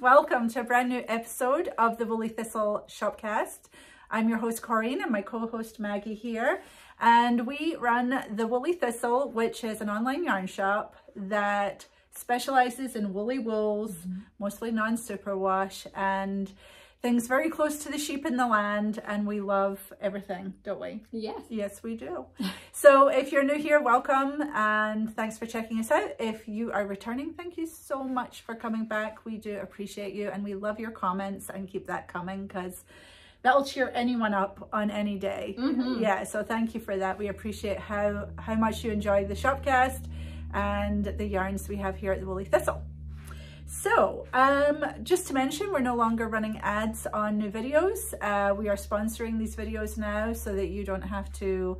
Welcome to a brand new episode of the Woolly Thistle Shopcast. I'm your host Corinne and my co-host Maggie here and we run the Woolly Thistle which is an online yarn shop that specializes in woolly wools, mm -hmm. mostly non-superwash and things very close to the sheep in the land and we love everything, don't we? Yes. Yes, we do. so if you're new here, welcome and thanks for checking us out. If you are returning, thank you so much for coming back. We do appreciate you and we love your comments and keep that coming because that'll cheer anyone up on any day. Mm -hmm. Yeah, so thank you for that. We appreciate how, how much you enjoy the Shopcast and the yarns we have here at the Woolly Thistle. So, um, just to mention, we're no longer running ads on new videos. Uh, we are sponsoring these videos now so that you don't have to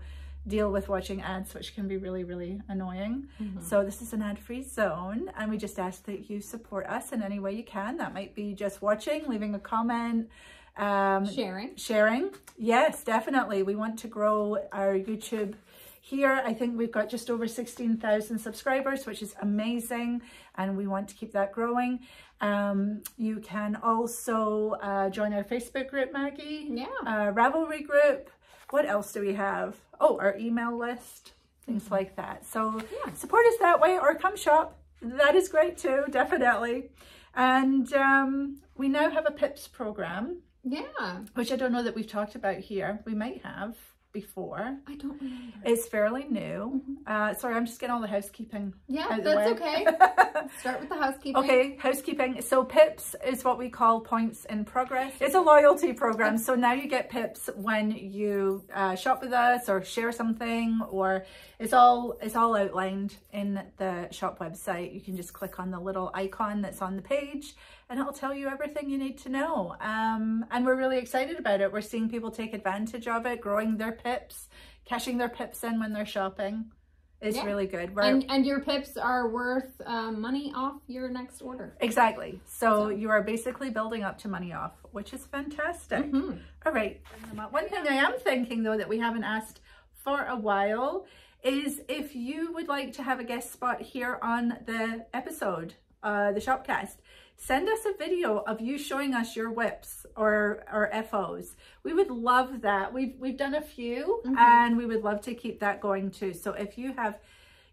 deal with watching ads, which can be really, really annoying. Mm -hmm. So this is an ad-free zone and we just ask that you support us in any way you can. That might be just watching, leaving a comment, um, sharing. Sharing. Yes, definitely. We want to grow our YouTube here, I think we've got just over 16,000 subscribers, which is amazing. And we want to keep that growing. Um, you can also uh, join our Facebook group, Maggie. Yeah. Uh, Ravelry group. What else do we have? Oh, our email list, things mm -hmm. like that. So yeah. support us that way or come shop. That is great too, definitely. And um, we now have a PIPS program. Yeah. Which I don't know that we've talked about here. We might have before. I don't remember. It's fairly new. Mm -hmm. uh, sorry, I'm just getting all the housekeeping. Yeah, that's okay. Start with the housekeeping. Okay, housekeeping. So PIPS is what we call points in progress. It's a loyalty program. So now you get PIPS when you uh, shop with us or share something or it's all it's all outlined in the shop website. You can just click on the little icon that's on the page and it'll tell you everything you need to know. Um, and we're really excited about it. We're seeing people take advantage of it, growing their pips, cashing their pips in when they're shopping. It's yeah. really good. and, and your pips are worth um, money off your next order. Exactly. So, so, you are basically building up to money off, which is fantastic. Mm -hmm. All right. One thing I am thinking though that we haven't asked for a while is if you would like to have a guest spot here on the episode, uh, the Shopcast, send us a video of you showing us your WIPs or, or FOs. We would love that. We've, we've done a few mm -hmm. and we would love to keep that going too. So if you have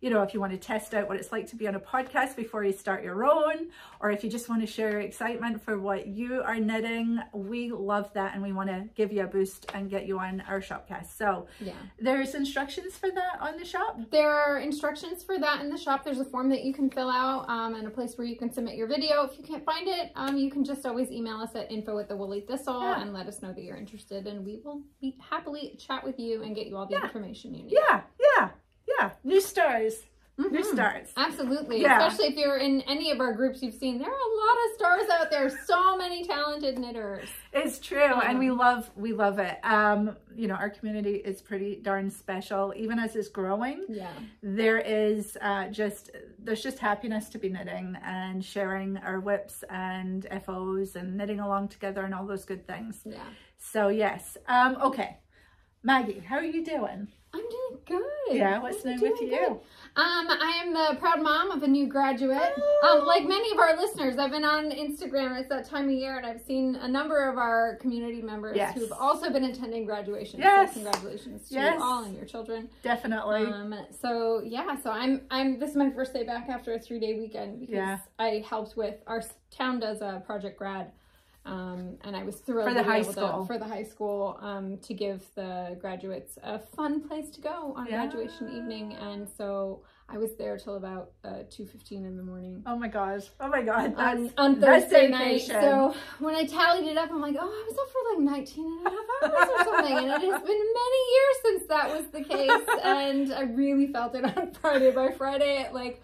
you know, if you want to test out what it's like to be on a podcast before you start your own, or if you just want to share your excitement for what you are knitting, we love that and we want to give you a boost and get you on our Shopcast. So yeah, there's instructions for that on the shop? There are instructions for that in the shop. There's a form that you can fill out um, and a place where you can submit your video. If you can't find it, um, you can just always email us at info at the woolly thistle yeah. and let us know that you're interested and we will be happily chat with you and get you all the yeah. information you need. Yeah, yeah yeah, new stars. Mm -hmm. New mm-hmm. stars. Absolutely. Yeah. Especially if you're in any of our groups you've seen, there are a lot of stars out there. So many talented knitters. It's true. Um, and we love, we love it. Um, you know, our community is pretty darn special. Even as it's growing, yeah, there is uh, just, there's just happiness to be knitting and sharing our WIPs and FOs and knitting along together and all those good things. Yeah. So yes. Um, okay. Maggie, how are you doing? I'm doing good. Yeah, what's new with you? Good. Um, I am the proud mom of a new graduate. Um, like many of our listeners, I've been on Instagram. It's that time of year, and I've seen a number of our community members yes. who've also been attending graduation. Yes. So congratulations to yes. you all and your children. Definitely. Um, so yeah, so I'm I'm this is my first day back after a three day weekend because yeah. I helped with our town does a project grad um, and I was thrilled for the high school to, for the high school um, to give the graduates a fun place to go on yeah. graduation evening, and so I was there till about uh, two fifteen in the morning. Oh my gosh! Oh my god! on, on Thursday night. So when I tallied it up, I'm like, oh, I was up for like 19 and a half hours or something, and it has been many years since that was the case, and I really felt it on Friday. By Friday at like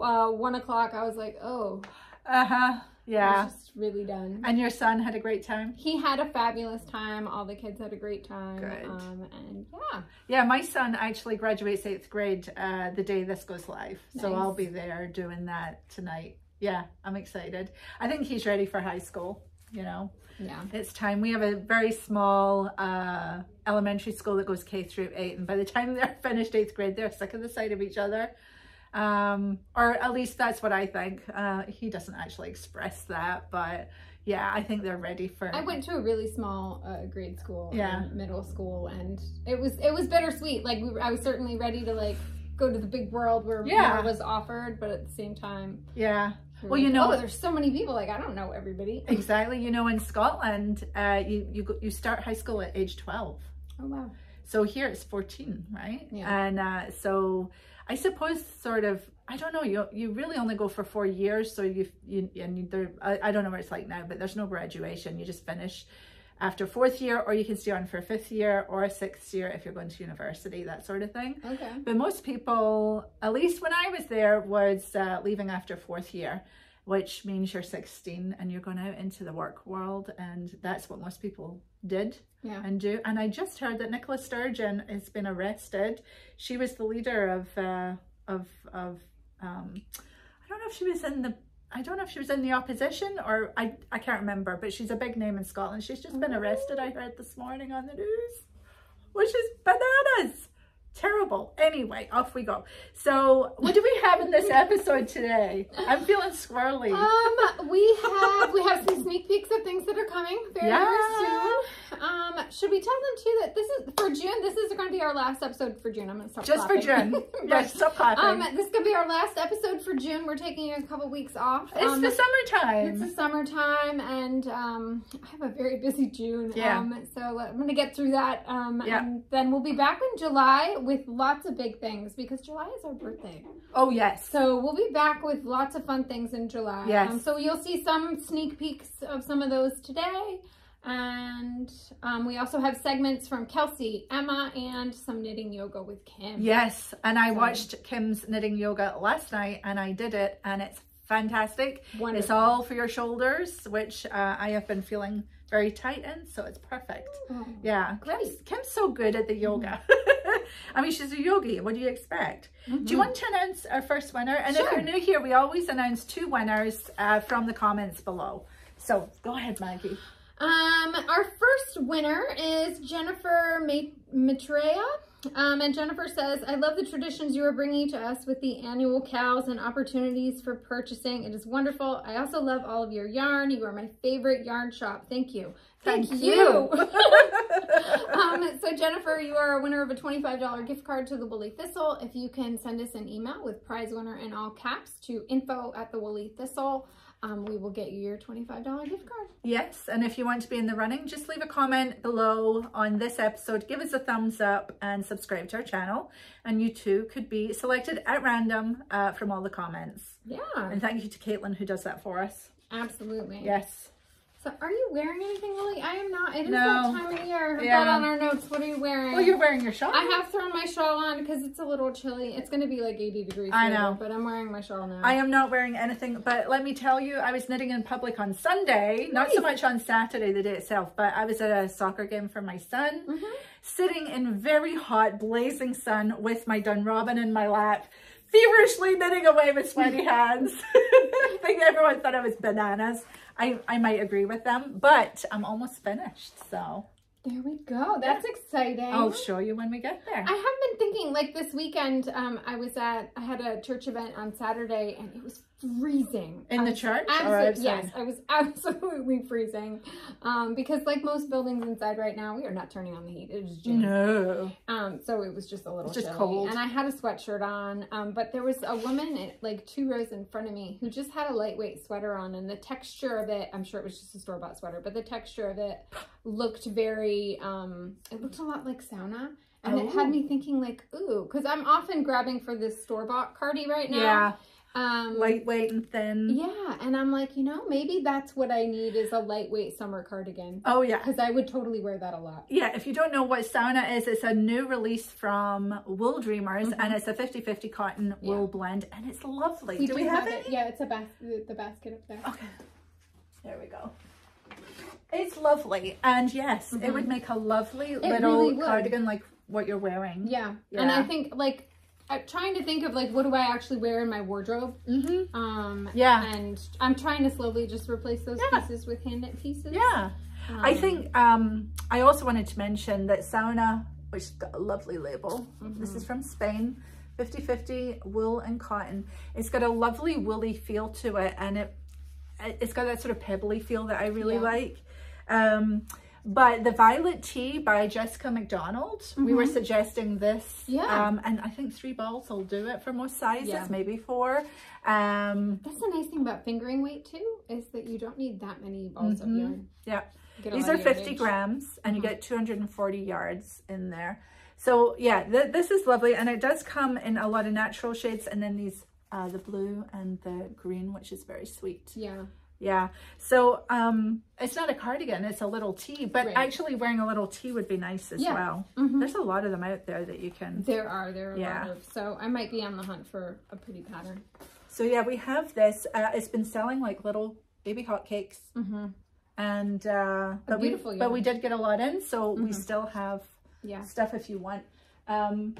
uh, one o'clock, I was like, oh. Uh huh. Yeah. just really done. And your son had a great time? He had a fabulous time. All the kids had a great time. Good. Um, and yeah. Yeah, my son actually graduates eighth grade uh, the day this goes live. Nice. So I'll be there doing that tonight. Yeah, I'm excited. I think he's ready for high school, you know. Yeah. It's time. We have a very small uh, elementary school that goes K through eight. And by the time they're finished eighth grade, they're sick of the sight of each other Um, or at least that's what I think. Uh, he doesn't actually express that, but yeah, I think they're ready for. I went to a really small uh, grade school, Yeah. middle school, and it was it was bittersweet. Like we were, I was certainly ready to like go to the big world where Yeah. more was offered, but at the same time, Yeah, we Well, you like, know- oh, there's so many people. Like I don't know everybody. exactly. You know, in Scotland, uh, you you go- you start high school at age twelve. Oh wow. So here it's 14, right? Yeah. And uh, so I suppose sort of, I don't know, you you really only go for four years. So you, you and there, I, I don't know what it's like now, but there's no graduation. You just finish after fourth year or you can stay on for a fifth year or a sixth year if you're going to university, that sort of thing. Okay. But most people, at least when I was there, was uh, leaving after fourth year, which means you're 16 and you're going out into the work world. And that's what most people did Yeah. and do. And I just heard that Nicola Sturgeon has been arrested. She was the leader of, uh, of, of, um, I don't know if she was in the, I don't know if she was in the opposition or I, I can't remember, but she's a big name in Scotland. She's just been arrested, I heard this morning on the news, which is bananas. Terrible. Anyway, off we go. So what do we have in this episode today? I'm feeling squirrely. Um, we have we have some sneak peeks of things that are coming very, Yeah. very soon. Um, should we tell them too that this is for June? This is going to be our last episode for June. I'm gonna stop. Just for. June. But, Yes, stop clapping. Um, this is gonna be our last episode for June. We're taking a couple weeks off. it's um, the summertime. It's the summertime, and um, I have a very busy June. Yeah. Um, so I'm gonna get through that. Um, Yeah. and then we'll be back in July with lots of big things because July is our birthday. Oh, yes. So we'll be back with lots of fun things in July. Yes. Um, so you'll see some sneak peeks of some of those today. And um, we also have segments from Kelsey, Emma, and some knitting yoga with Kim. Yes, and I So- watched Kim's knitting yoga last night and I did it and it's fantastic. It's all for your shoulders, which uh, I have been feeling very tight in, so it's perfect. Oh, Yeah, Great. Kim's, Kim's so good at the yoga. I mean, she's a yogi. What do you expect? Do you want to announce our first winner? And if you're new here, we always announce two winners uh, from the comments below. So go ahead, Maggie. Um, our first winner is Jennifer Ma- Maitreya. Um, and Jennifer says, I love the traditions you are bringing to us with the annual cows and opportunities for purchasing. It is wonderful. I also love all of your yarn. You are my favorite yarn shop. Thank you. Thank you. um, so Jennifer, you are a winner of a $25 gift card to the Woolly Thistle. If you can send us an email with prize winner in all caps to info at the Woolly Thistle, um, we will get you your $25 gift card. Yes, and if you want to be in the running, just leave a comment below on this episode, give us a thumbs up and subscribe to our channel. And you too could be selected at random uh, from all the comments. Yeah, And thank you to Caitlin who does that for us. absolutely. Yes. So are you wearing anything, Lily? I am not. It is No. that time of year. I've Yeah. got on our notes. What are you wearing? Well, you're wearing your shawl. I have thrown my shawl on because it's a little chilly. It's going to be like 80 degrees. I later, know. But I'm wearing my shawl now. I am not wearing anything, but let me tell you, I was knitting in public on Sunday, not so much on Saturday, the day itself, but I was at a soccer game for my son, Mhm. sitting in very hot, blazing sun with my Dunrobin in my lap, feverishly knitting away with sweaty hands. I think everyone thought I was bananas. I, I might agree with them, but I'm almost finished, so There we go. That's exciting. I'll show you when we get there. I have been thinking, like this weekend, um, I was at, I had a church event on Saturday and it was freezing. In the church or absolute- outside? Yes, I was absolutely freezing. Um, because like most buildings inside right now, we are not turning on the heat. It is June. No. Um, so it was just a little It's just chilly. cold. And I had a sweatshirt on. Um, but there was a woman at, like two rows in front of me who just had a lightweight sweater on, and the texture of it, I'm sure it was just a store bought sweater, but the texture of it looked very um it looked a lot like Saona. And it Oh. had me thinking like, ooh, because I'm often grabbing for this store bought cardi right now. Yeah, Um lightweight and thin. yeah, and I'm like, you know, maybe that's what I need is a lightweight summer cardigan. Oh yeah. Because I would totally wear that a lot. Yeah, if you don't know what Saona is, it's a new release from WoolDreamers Mhm. and it's a 50-50 cotton Yeah. wool blend and it's lovely. do, we have, it? Yeah, it's a basket the basket up there. Okay. There we go. It's lovely. And yes, it would make a lovely little really cardigan like what you're wearing. Yeah. And I think like I'm trying to think of like what do I actually wear in my wardrobe. Mm-hmm. Um Yeah. and I'm trying to slowly just replace those Yeah. pieces with hand knit pieces. Yeah. I Um, think um, I also wanted to mention that Saona, which has got a lovely label, this is from Spain, 50-50 wool and cotton. It's got a lovely woolly feel to it and it it's got that sort of pebbly feel that I really yeah. like. Um, but the Violet Tee by Jessica McDonald, mm -hmm. we were mm-hmm. suggesting this. Yeah. Um, and I think three balls will do it for most sizes, yeah. maybe four. Um, That's the nice thing about fingering weight too, is that you don't need that many balls mm -hmm. of mm-hmm. yarn. Yeah. These are 50 grams and mm -hmm. you mm-hmm. get 240 yards in there. So yeah, th this is lovely. And it does come in a lot of natural shades and then these, uh, the blue and the green, which is very sweet. Yeah. Yeah. So um, it's not a cardigan, it's a little tee, but right. actually wearing a little tee would be nice as yeah. well. Mm -hmm. There's a lot of them out there that you can. There are, there are yeah. a lot of. So I might be on the hunt for a pretty pattern. So yeah, we have this. Uh, it's been selling like little baby hotcakes. Mm -hmm. And uh, but we, but we did get a lot in, so mm -hmm. we mm-hmm. still have yeah. stuff if you want. Um,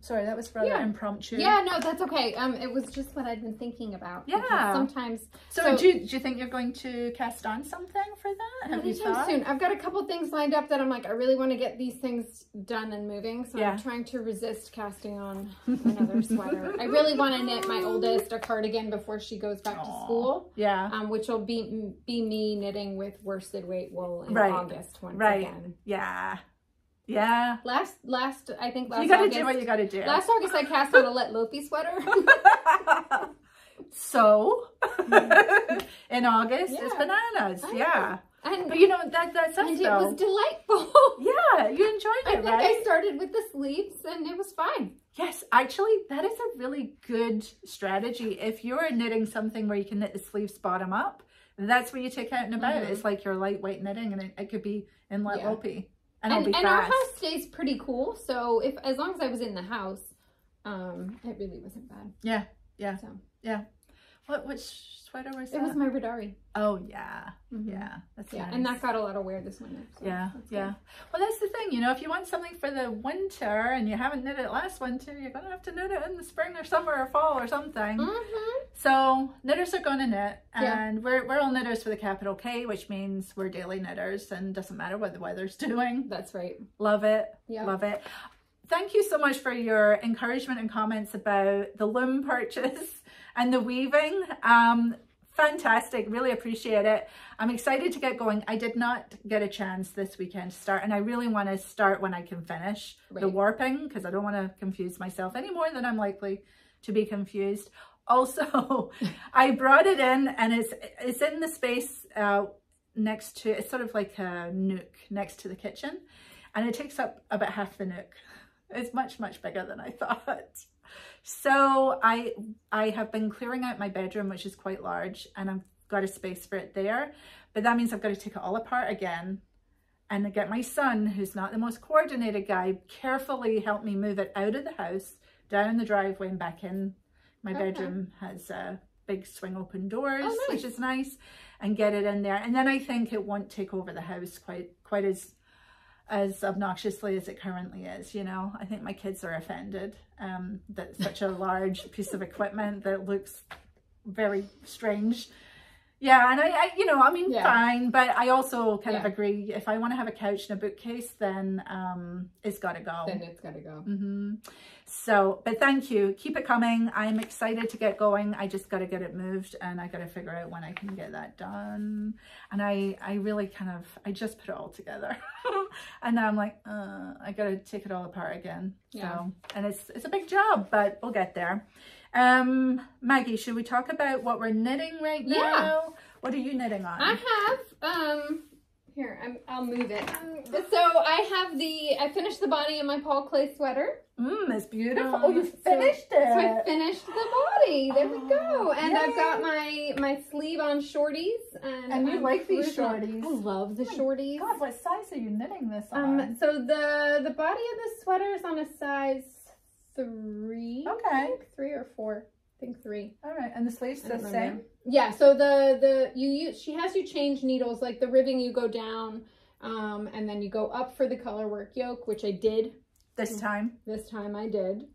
sorry, that was rather yeah. impromptu. Yeah, no, that's okay. Um, it was just what I'd been thinking about. Yeah. Sometimes. So, so do, you, do you think you're going to cast on something for that? Have anytime soon. I've got a couple things lined up that I'm like, I really want to get these things done and moving. So yeah. I'm trying to resist casting on another sweater. I really want to knit my oldest a cardigan before she goes back Aww. to school. Yeah. Um, which will be be me knitting with worsted weight wool in right. August once right. again. Yeah. Yeah. Last, last, I think last You gotta August, do what you gotta do. Last August I cast on a Léttlopi sweater. so, in August, yeah. it's bananas. Yeah. And, but you know, that, that's us And though. it was delightful. yeah, you enjoyed it, I think right? I started with the sleeves and it was fine. Yes, actually, that is a really good strategy. If you're knitting something where you can knit the sleeves bottom up, that's what you take out and about. Mm -hmm. It's like your lightweight knitting and it, it could be in Let yeah. Lopi and, and, and our house stays pretty cool. So if as long as I was in the house, um, it really wasn't bad. Yeah, yeah, so yeah. What which sweater was that? It was my Riddari. Oh yeah, mm -hmm. yeah, that's yeah, nice. and that got a lot of wear this winter. So yeah, yeah. Well, that's the thing, you know, if you want something for the winter and you haven't knit it last winter, you're gonna have to knit it in the spring or summer or fall or something. Mm -hmm. So knitters are gonna knit, and yeah. we're we're all knitters for the capital K, which means we're daily knitters, and doesn't matter what the weather's doing. That's right. Love it. Yeah. Love it. Thank you so much for your encouragement and comments about the loom purchase and the weaving. Um, fantastic. Really appreciate it. I'm excited to get going. I did not get a chance this weekend to start and I really want to start when I can finish right. the warping because I don't want to confuse myself any more than I'm likely to be confused. Also, I brought it in and it's it's in the space uh, next to, it's sort of like a nook next to the kitchen and it takes up about half the nook. It's much, much bigger than I thought. So I, I have been clearing out my bedroom, which is quite large, and I've got a space for it there. But that means I've got to take it all apart again and get my son, who's not the most coordinated guy, carefully help me move it out of the house, down the driveway and back in. My okay. bedroom has uh, big swing open doors, oh, nice. which is nice, and get it in there. And then I think it won't take over the house quite quite as as obnoxiously as it currently is, you know. I think my kids are offended um, that such a large piece of equipment that looks very strange. Yeah, and I, I you know, I mean, yeah. fine, but I also kind yeah. of agree. If I want to have a couch and a bookcase, then um, it's got to go. Then it's got to go. Mm -hmm. So, but thank you. Keep it coming. I'm excited to get going. I just got to get it moved and I got to figure out when I can get that done. And I, I really kind of, I just put it all together and now I'm like, uh, I got to take it all apart again. Yeah. So, and it's, it's a big job, but we'll get there. Um, Maggie, should we talk about what we're knitting right now? Yeah. What are you knitting on? I have, um, here, i will move it. Um, so I have the, I finished the body of my Paul Clay sweater. Mmm, it's beautiful. Um, oh, you finished so, it. So I finished the body. There oh, we go. And yay. I've got my my sleeve on shorties. And, and you like these shorties. I love the oh shorties. God, what size are you knitting this on? Um, so the the body of the sweater is on a size three. Okay. three or four. I think three. All right, and the sleeves the same. Yeah. So the the you use she has you change needles like the ribbing you go down, um, and then you go up for the color work yoke, which I did this time? This time I did.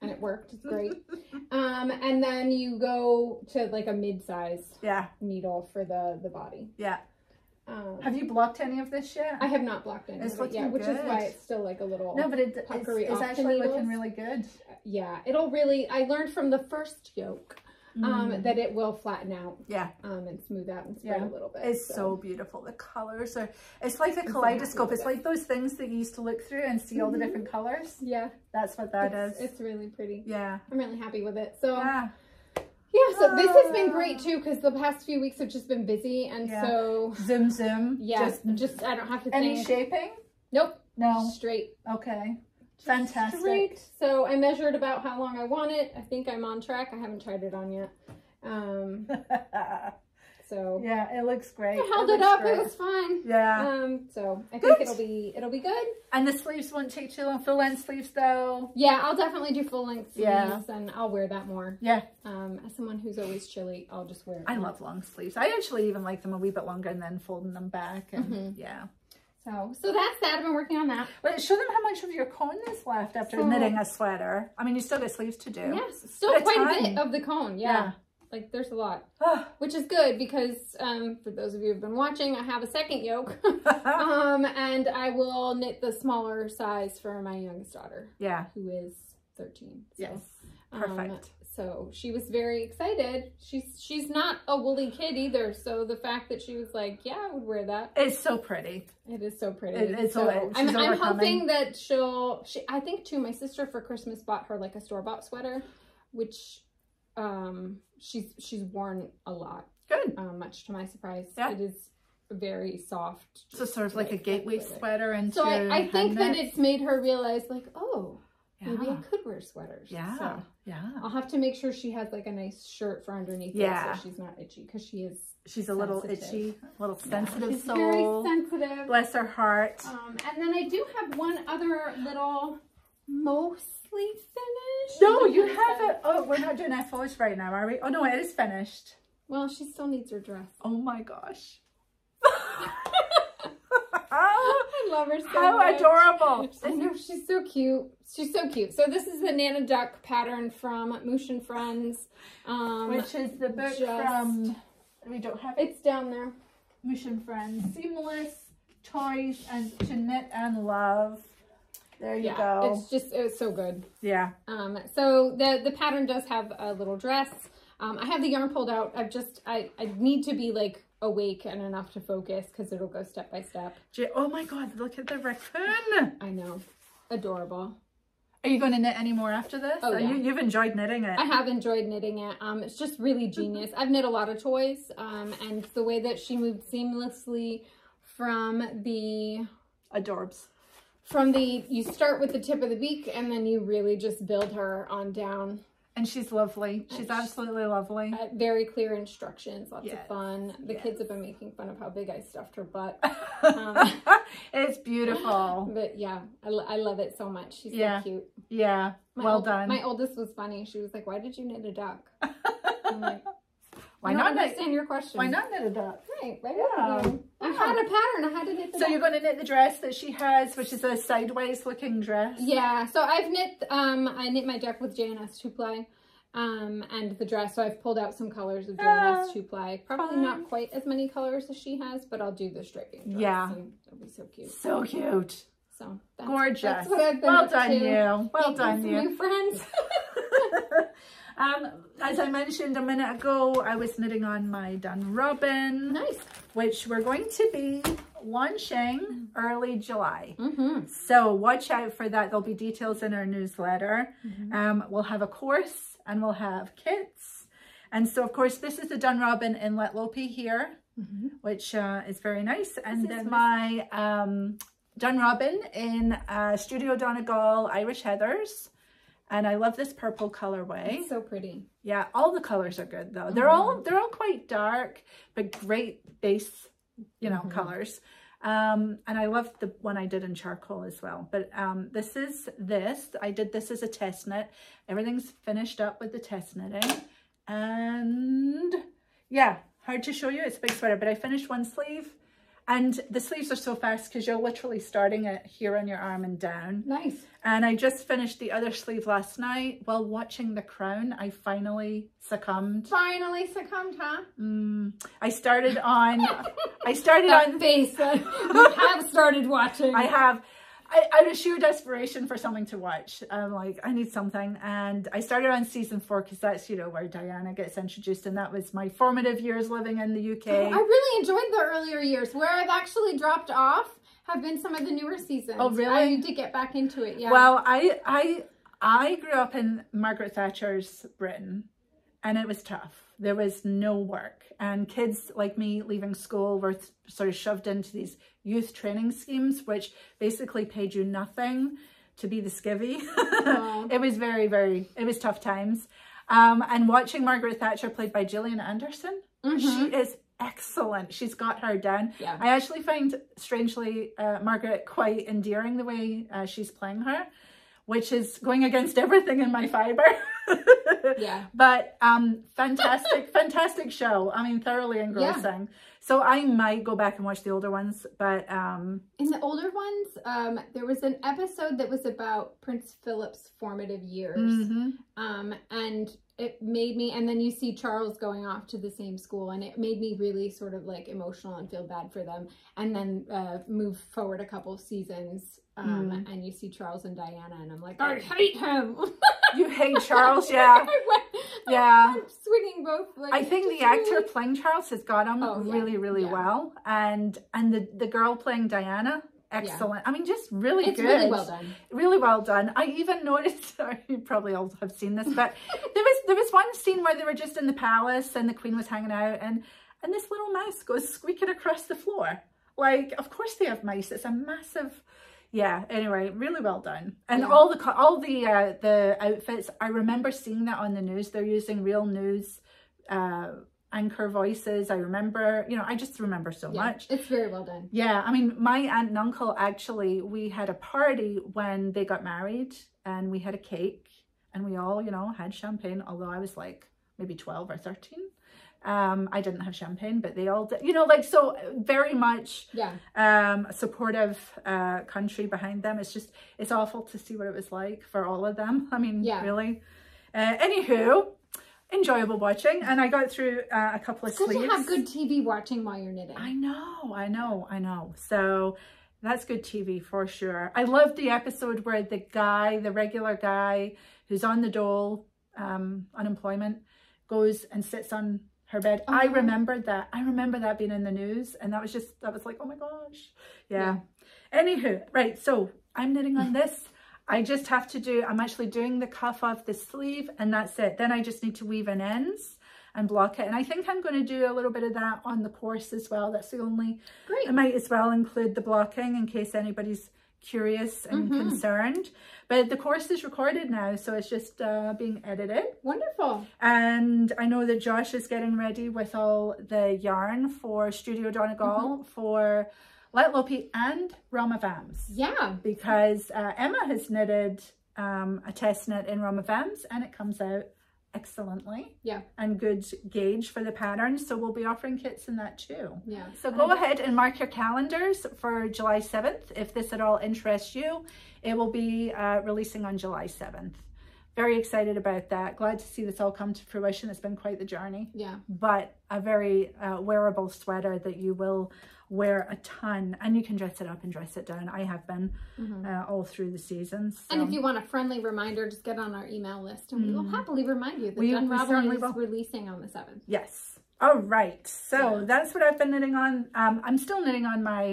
And it worked. It's great. um, and then you go to like a mid-size yeah. needle for the, the body. Yeah. Um, have you blocked any of this yet? I have not blocked any it's of it yet, which is why it's still like a little no, but it, it's, it's actually looking really good. yeah, it'll really, I learned from the first yoke um, Mm. that it will flatten out Yeah, um, and smooth out and spread Yeah. a little bit. it's so beautiful. The colors are, it's like a kaleidoscope. It's like those things that you used to look through and see all the Mhm. different colors. Yeah, That's what that is. it's, it's really pretty. yeah. I'm really happy with it. So Yeah. This has been great too because the past few weeks have just been busy, and Yeah. so Zoom, zoom. yeah, Just, just, I don't have to any think. shaping? Nope, No. straight. Okay. Fantastic. Straight. So I measured about how long I want it. I think I'm on track. I haven't tried it on yet. Um, so yeah, it looks great. I held looks it up. great. It was fine. Yeah. Um, so I Good. think it'll be it'll be good. And the sleeves won't take too long. Full length sleeves though. Yeah, I'll definitely do full length sleeves, Yeah. and I'll wear that more. Yeah. Um, as someone who's always chilly, I'll just wear it. I love long sleeves. I actually even like them a wee bit longer and then folding them back. And Mhm. yeah. So so that's that. I've been working on that. But show them how much of your cone is left after So- knitting a sweater. I mean, you still got sleeves to do. Yes, still But a quite a bit of the cone. Yeah. Like there's a lot, Ah. which is good because um, for those of you who've been watching, I have a second yoke. um, and I will knit the smaller size for my youngest daughter, yeah. who is 13. So, Yes. um, Perfect. so she was very excited. She's she's not a woolly kid either. So the fact that she was like, "Yeah, I would wear that," It's so pretty. it is so pretty. It- it's so I'm, I'm hoping that she'll. She, I think too. My sister for Christmas bought her like a store bought sweater, which um she's she's worn a lot. Good. Um, much to my surprise, Yeah. it is very soft. So sort of like a gateway sweater. sweater into So I, I think that it's made her realize like, oh, yeah. maybe I could wear sweaters. Yeah. So Yeah. I'll have to make sure she has like a nice shirt for underneath Yeah. it so she's not itchy because she is She's a little itchy, a little yeah, sensitive she's soul. very sensitive. Bless her heart. Um, and then I do have one other little mostly finished. no, you have it. Oh, we're not doing FOs right now, are we? Oh no, it is finished. Well, she still needs her dress. Oh my gosh. I love her so How much. adorable. I know she's so cute. She's so cute. So this is the Nana Duck pattern from Moosh and Friends. Um, Which is the book just- from, we don't have it, it's down there. Mission Friends. Seamless Toys and To Knit and Love. There you yeah, go. it's just it's so good. Yeah. Um, so the the pattern does have a little dress. Um, I have the yarn pulled out. I've just I I need to be like awake and enough to focus because it'll go step by step. Oh my god, look at the raccoon. I know, adorable. Are you going to knit any more after this? Oh, yeah. you, you've enjoyed knitting it. I have enjoyed knitting it. Um, it's just really genius. I've knit a lot of toys. Um, and the way that she moved seamlessly from the Adorbs. From the you start with the tip of the beak and then you really just build her on down. And she's lovely. She's absolutely lovely. Uh, very clear instructions, lots Yes, of fun. The yes. kids have been making fun of how big I stuffed her butt. um, it's beautiful. But yeah, I, I love it so much. She's Yeah. so cute. Yeah. My well old- done. My oldest was funny. She was like, "Why did you knit a duck?" Why not knit? understand your question. Why not knit a duck? Right, right. Yeah. Yeah. I had a pattern. I had to knit the So you're going to knit the dress that she has, which is a sideways looking dress. Yeah, so I've knit um I knit my duck with J&S two ply. Um and the dress, so I've pulled out some colors of J&S Ah, two ply. Probably fun. not quite as many colors as she has, but I'll do the striping dress. Yeah. and it'll be so cute. So cute. So that's, Gorgeous. That's what I've been well done, to. you. Well Making done, you. New friends. um, as I mentioned a minute ago, I was knitting on my Dun Robin, nice. which we're going to be launching early July. Mm-hmm. So watch out for that. There'll be details in our newsletter. Mhm. Um, we'll have a course and we'll have kits. And so, of course, this is the Dun Robin in Léttlopi here, Mm-hmm. which uh, is very nice. And This is then nice. my um, Dun Robin in uh, Studio Donegal Irish Heathers. And I love this purple colorway. It's so pretty. Yeah, all the colors are good though. They're all they're all quite dark, but great base, you know, Mhm. colors. Um, and I love the one I did in charcoal as well. But um, this is this. I did this as a test knit. Everything's finished up with the test knitting. And yeah, hard to show you. It's a big sweater, but I finished one sleeve. And the sleeves are so fast because you're literally starting it here on your arm and down. Nice. And I just finished the other sleeve last night while watching The Crown. I finally succumbed. Finally succumbed, huh? Mm, I started on, I started That on, face you have started watching. I have, I, out of sheer desperation for something to watch, I'm like, I need something. And I started on season four because that's, you know, where Diana gets introduced. And that was my formative years living in the UK. Oh, I really enjoyed the earlier years. Where I've actually dropped off have been some of the newer seasons. Oh, really? I need to get back into it, yeah. Well, I, I, I grew up in Margaret Thatcher's Britain and it was tough. There was no work and kids like me leaving school were sort of shoved into these youth training schemes, which basically paid you nothing to be the skivvy. it was very, very, it was tough times. Um, and watching Margaret Thatcher played by Gillian Anderson, mm -hmm. she is excellent. She's got her down. Yeah. I actually find, strangely, uh, Margaret quite endearing the way uh, she's playing her, which is going against everything in my fiber. yeah. But um, fantastic, fantastic show. I mean, thoroughly engrossing. Yeah. So I might go back and watch the older ones, but um, in the older ones, um, there was an episode that was about Prince Philip's formative years, mm -hmm. um, and it made me. And then you see Charles going off to the same school, and it made me really sort of like emotional and feel bad for them. And then uh, move forward a couple seasons um, mm. and you see Charles and Diana, and I'm like, I hate him. you hate Charles, yeah, yeah. I'm swinging both. Like, I think the actor really... playing Charles has got him oh, really, yeah. really yeah. well, and and the the girl playing Diana, excellent. Yeah. I mean, just really it's good. really well done. Really well done. I even noticed. you probably all have seen this, but there was there was one scene where they were just in the palace and the Queen was hanging out, and and this little mouse goes squeaking across the floor. Like, of course they have mice. It's a massive yeah anyway really well done and yeah. all the all the uh the outfits i remember seeing that on the news they're using real news uh anchor voices i remember you know i just remember so yeah, much it's very well done yeah i mean my aunt and uncle actually we had a party when they got married and we had a cake and we all you know had champagne although i was like maybe 12 or 13 um, I didn't have champagne, but they all did, you know, like, so very much, yeah, um, supportive, uh, country behind them. It's just, it's awful to see what it was like for all of them. I mean, yeah. really. Uh, anywho, enjoyable watching. And I got through uh, a couple of it's sleeves. to have good TV watching while you're knitting. I know, I know, I know. So that's good TV for sure. I love the episode where the guy, the regular guy who's on the dole, um, unemployment, goes and sits on her bed. I uh-huh. remembered that. I remember that being in the news and that was just, that was like, oh my gosh. Yeah. yeah. Anywho, right. So I'm knitting on this. I just have to do, I'm actually doing the cuff of the sleeve and that's it. Then I just need to weave in ends and block it. And I think I'm going to do a little bit of that on the course as well. That's the only, Great. I might as well include the blocking in case anybody's curious and mm -hmm. concerned. But the course is recorded now, so it's just uh, being edited. Wonderful. And I know that Josh is getting ready with all the yarn for Studio Donegal mm -hmm. for Léttlopi and Rauma Vams. Yeah. Because uh, Emma has knitted um, a test knit in Rauma Vams and it comes out excellently. Yeah. And good gauge for the pattern. So we'll be offering kits in that too. Yeah. So go ahead and mark your calendars for July 7th. If this at all interests you, it will be uh, releasing on July 7th. Very excited about that. Glad to see this all come to fruition. It's been quite the journey. Yeah. But a very uh, wearable sweater that you will wear a ton and you can dress it up and dress it down. I have been mm -hmm. uh, all through the seasons. So. And if you want a friendly reminder, just get on our email list and mm. we will mm-hmm. happily remind you that we, Dun Ravelry is releasing on the 7th. Yes. All right. So yeah. that's what I've been knitting on. Um, I'm still knitting on my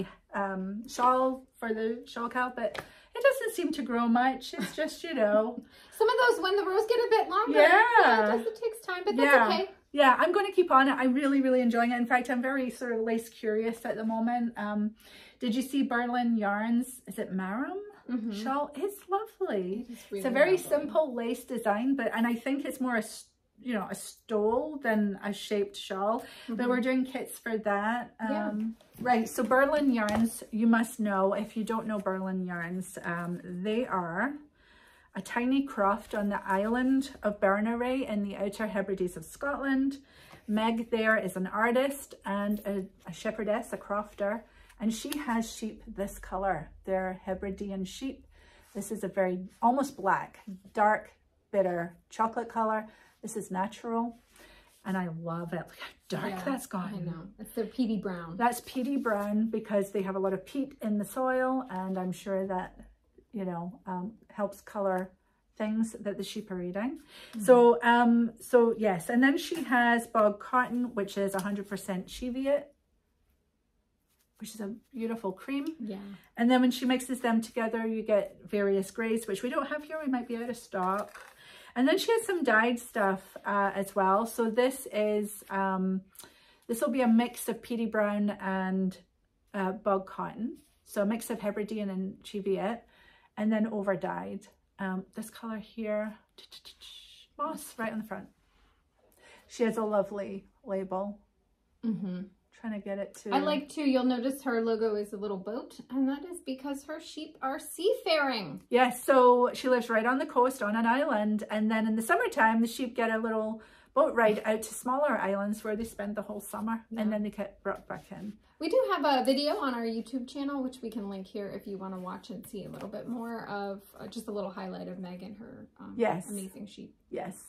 um, shawl for the shawl cowl, but it doesn't seem to grow much. It's just, you know. Some of those, when the rows get a bit longer, yeah, yeah it, does, it takes time, but that's yeah. okay yeah, I'm going to keep on it. I'm really, really enjoying it. In fact, I'm very sort of lace curious at the moment. Um, did you see Birlinn Yarns? Is it Marum? Mm -hmm. shawl? It's lovely. It really it's a very lovely. simple lace design, but and I think it's more a you know a stole than a shaped shawl. Mm -hmm. But we're mm-hmm. doing kits for that. Um, yeah. Right. So Birlinn Yarns, you must know if you don't know Birlinn Yarns, um, they are a tiny croft on the island of Berneray in the Outer Hebrides of Scotland. Meg there is an artist and a, a shepherdess, a crofter, and she has sheep this color. They're Hebridean sheep. This is a very, almost black, dark, bitter chocolate color. This is natural. And I love it. Look how dark Yeah, that's I know. It's their peaty brown. That's peaty brown because they have a lot of peat in the soil and I'm sure that, you know, um, helps color things that the sheep are eating. So, um, so yes, and then she has bog cotton, which is 100% cheviot, which is a beautiful cream. Yeah. And then when she mixes them together, you get various grays, which we don't have here. We might be out of stock. And then she has some dyed stuff uh, as well. So this is, um, this will be a mix of peaty brown and uh, bog cotton. So a mix of Hebridean and Cheviot and then over dyed. Um, this color here, moss right on the front. She has a lovely label. Mm-hmm. Trying to get it to. I like too, you'll notice her logo is a little boat, and that is because her sheep are seafaring. Yes, so she lives right on the coast on an island, and then in the summertime, the sheep get a little boat ride out to smaller islands where they spend the whole summer, Yeah. and then they get brought back in. We do have a video on our YouTube channel, which we can link here if you want to watch and see a little bit more of uh, just a little highlight of Meg and her um, Yes. amazing sheep. Yes,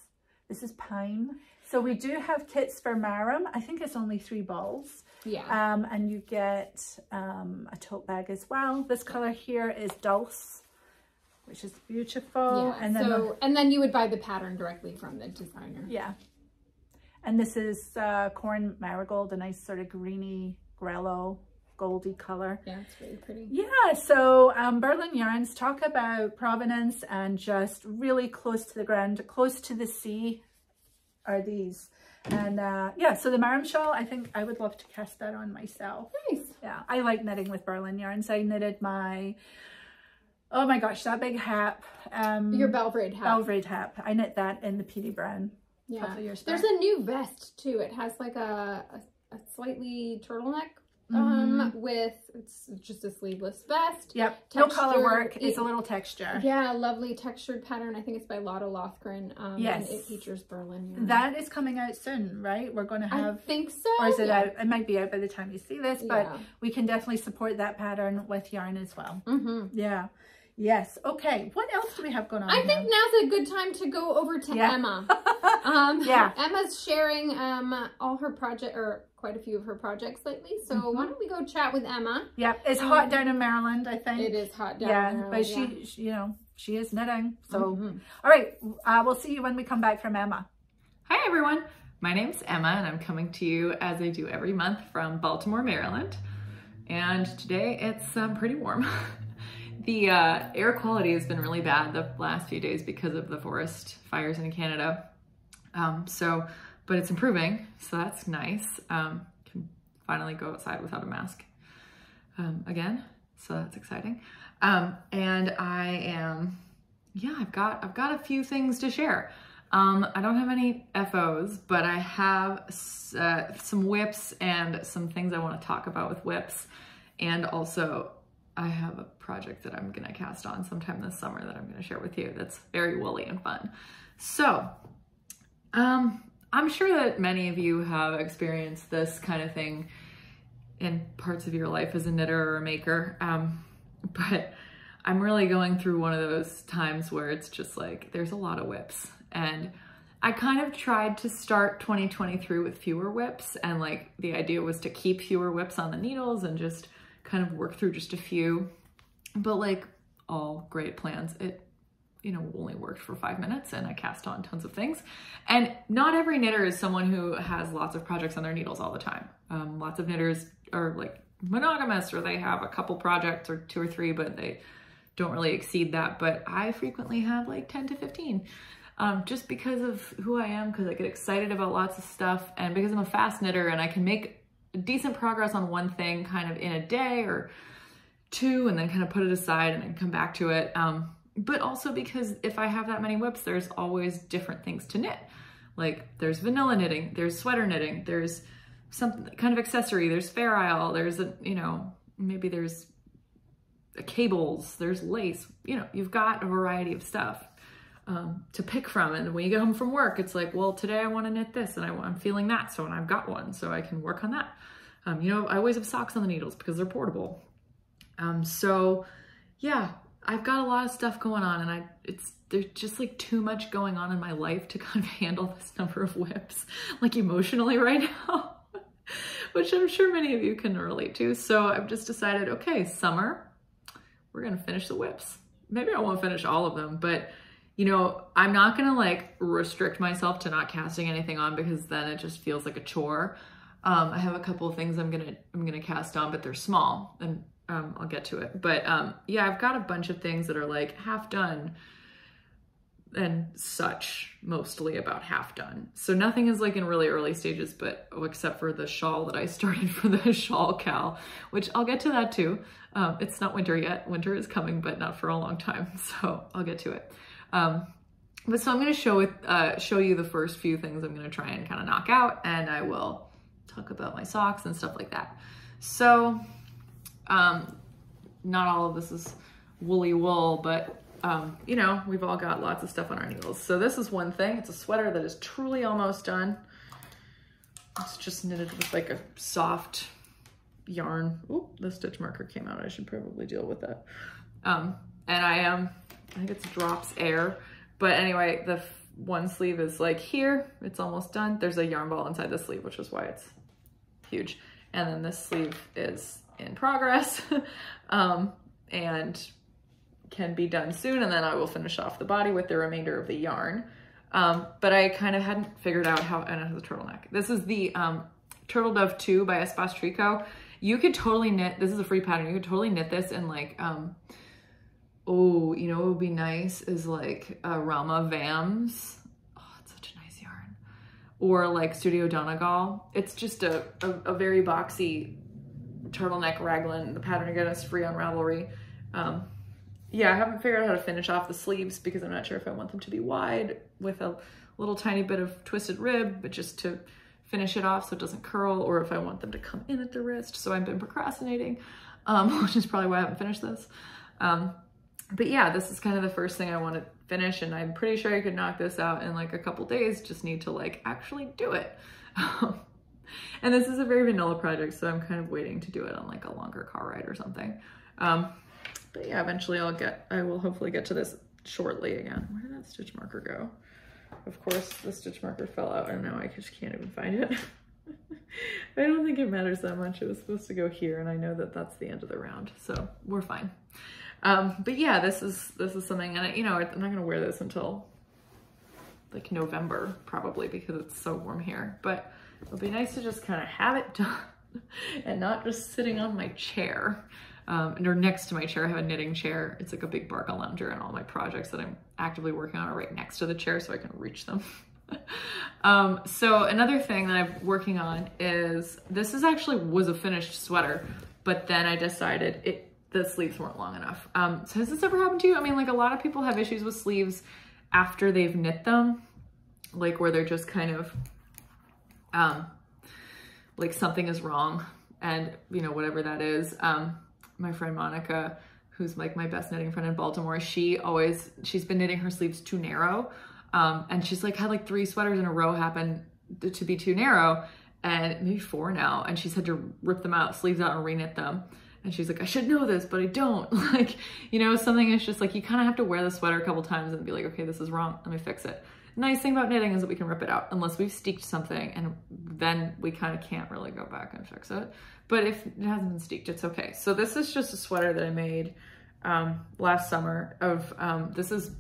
this is pine. So we do have kits for Marum. I think it's only three balls, Yeah. um, and you get um, a tote bag as well. This color here is Dulse, which is beautiful, yeah. and then the- so, and then you would buy the pattern directly from the designer. Yeah. And this is uh, corn marigold, a nice sort of greeny, grello, goldy color. Yeah, it's really pretty. Yeah, so um, Birlinn yarns talk about provenance and just really close to the ground, close to the sea are these. And uh, yeah, so the Maram shawl, I think I would love to cast that on myself. Nice. Yeah, I like knitting with Birlinn yarns. I knitted my, oh my gosh, that big hat. Um, Your Belgrade hat. Belgrade hat. I knit that in the Peaty Brown a yeah. years There's a new vest too. It has like a, a, a slightly turtleneck Mm-hmm. um with it's just a sleeveless vest. Yep, no color work. It's it- a little texture. Yeah, lovely textured pattern. I think it's by Lotta Lothgren. Um, Yes. And it features Birlinn. That is coming out soon, right? We're going to have. I think so. or is it yeah. out? It might be out by the time you see this, but Yeah. we can definitely support that pattern with yarn as well. Mm-hmm. Yeah. Yes. Okay. What else do we have going on? I here? think now's a good time to go over to Yeah. Emma. Um, Yeah. Emma's sharing um, all her project or quite a few of her projects lately. So Mm-hmm. why don't we go chat with Emma? Yeah, it's hot down in Maryland, I think. It is hot down yeah, there. but yeah. she, she, you know, she is knitting. So, Mhm. all right, uh, we'll see you when we come back from Emma. Hi everyone, my name's Emma and I'm coming to you as I do every month from Baltimore, Maryland. And today it's um, pretty warm. the uh, air quality has been really bad the last few days because of the forest fires in Canada. Um, so, but it's improving, so that's nice. Um, can finally go outside without a mask um, again, so that's exciting. Um, and I am, yeah, I've got I've got a few things to share. Um, I don't have any FOs, but I have uh, some WIPs and some things I want to talk about with WIPs. And also, I have a project that I'm going to cast on sometime this summer that I'm going to share with you that's very woolly and fun. So, um, I'm sure that many of you have experienced this kind of thing in parts of your life as a knitter or a maker. Um, but I'm really going through one of those times where it's just like there's a lot of WIPs. And I kind of tried to start 2023 with fewer WIPs. And like the idea was to keep fewer WIPs on the needles and just kind of work through just a few. But like all great plans, it you know, only worked for five minutes and I cast on tons of things. And not every knitter is someone who has lots of projects on their needles all the time. Um, lots of knitters are like monogamous or they have a couple projects or two or three, but they don't really exceed that. But I frequently have like 10 to 15 um, just because of who I am, because I get excited about lots of stuff and because I'm a fast knitter and I can make decent progress on one thing kind of in a day or two and then kind of put it aside and then come back to it. Um, but also because if I have that many WIPs, there's always different things to knit. Like there's vanilla knitting, there's sweater knitting, there's some kind of accessory, there's fair isle, there's a, you know, maybe there's cables, there's lace, you know, you've got a variety of stuff um, to pick from. And when you get home from work, it's like, well, today I want to knit this and I, am feeling that. So, and I've got one, so I can work on that. Um, you know, I always have socks on the needles because they're portable. Um, so yeah, I've got a lot of stuff going on and I, it's, there's just like too much going on in my life to kind of handle this number of WIPs like emotionally right now, which I'm sure many of you can relate to. So I've just decided, okay, summer, we're gonna finish the WIPs Maybe I won't finish all of them, but you know, I'm not gonna like restrict myself to not casting anything on because then it just feels like a chore. Um, I have a couple of things I'm gonna I'm gonna cast on, but they're small, and um, I'll get to it. But um, yeah, I've got a bunch of things that are like half done and such, mostly about half done. So nothing is like in really early stages, but oh, except for the shawl that I started for the shawl cowl, which I'll get to that too. Um, it's not winter yet. Winter is coming, but not for a long time. So I'll get to it. Um, but so I'm going to show it, uh, show you the first few things I'm going to try and kind of knock out, and I will talk about my socks and stuff like that. So um, not all of this is woolly wool, but um, you know, we've all got lots of stuff on our needles. So this is one thing. It's a sweater that is truly almost done. It's just knitted with like a soft yarn. Oh, the stitch marker came out. I should probably deal with that. Um, and I am, I think it's Drops Air. But anyway, the one sleeve is like here. It's almost done. There's a yarn ball inside the sleeve, which is why it's huge. And then this sleeve is in progress um, and can be done soon. And then I will finish off the body with the remainder of the yarn. Um, but I kind of hadn't figured out how, and it has a turtleneck. This is the um, Turtle Dove 2 by Espace Tricot. You could totally knit, this is a free pattern, you could totally knit this in like, um, oh, you know what would be nice is like a Rauma Vams. Oh, it's such a nice yarn. Or like Studio Donegal. It's just a, a, a very boxy turtleneck raglan. The pattern again is free on Ravelry. Um, yeah, I haven't figured out how to finish off the sleeves because I'm not sure if I want them to be wide with a little tiny bit of twisted rib, but just to finish it off so it doesn't curl, or if I want them to come in at the wrist. So I've been procrastinating, um, which is probably why I haven't finished this. Um, but yeah, this is kind of the first thing I want to finish, and I'm pretty sure I could knock this out in like a couple days, just need to like actually do it. And this is a very vanilla project, so I'm kind of waiting to do it on like a longer car ride or something. Um, but yeah, eventually I'll get, I will hopefully get to this shortly again. Where did that stitch marker go? Of course, the stitch marker fell out and now I just can't even find it. I don't think it matters that much. It was supposed to go here and I know that that's the end of the round, so we're fine. Um, but yeah, this is, this is something, and I, you know, I'm not gonna wear this until like November probably because it's so warm here, but It'll be nice to just kind of have it done and not just sitting on my chair. Um, or next to my chair, I have a knitting chair. It's like a big Barcalounger and all my projects that I'm actively working on are right next to the chair so I can reach them. um, so another thing that I'm working on is, this is actually was a finished sweater, but then I decided it the sleeves weren't long enough. Um, so has this ever happened to you? I mean, like a lot of people have issues with sleeves after they've knit them, like where they're just kind of um, like something is wrong and you know, whatever that is. Um, my friend Monica, who's like my best knitting friend in Baltimore, she always, she's been knitting her sleeves too narrow. Um, and she's like had like three sweaters in a row happen to be too narrow and maybe four now. And she's had to rip them out, sleeves out and reknit them. And she's like, I should know this, but I don't. like, you know, something is just like, you kind of have to wear the sweater a couple times and be like, okay, this is wrong. Let me fix it nice thing about knitting is that we can rip it out unless we've steeked something and then we kind of can't really go back and fix it. But if it hasn't been steeked, it's okay. So this is just a sweater that I made um, last summer of, um, this is,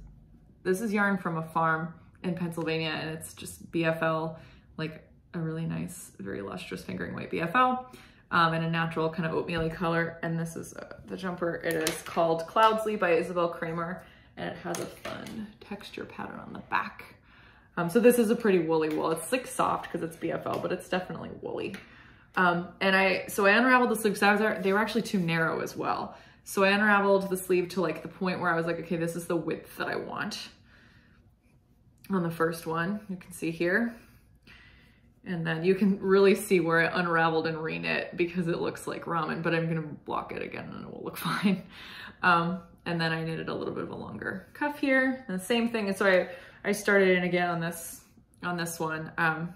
this is yarn from a farm in Pennsylvania and it's just BFL, like a really nice, very lustrous fingering weight BFL. Um, in a natural kind of oatmeal color. And this is uh, the jumper. It is called Cloudsley by Isabell Kraemer and it has a fun texture pattern on the back. Um, so this is a pretty woolly wool. It's like soft because it's BFL, but it's definitely woolly. Um, and I, so I unraveled the sleeves. Were, they were actually too narrow as well. So I unraveled the sleeve to like the point where I was like, okay, this is the width that I want. On the first one, you can see here. And then you can really see where I unraveled and reknit because it looks like ramen, but I'm gonna block it again and it will look fine. Um, and then I knitted a little bit of a longer cuff here. And the same thing, and so I I started in again on this, on this one. Um,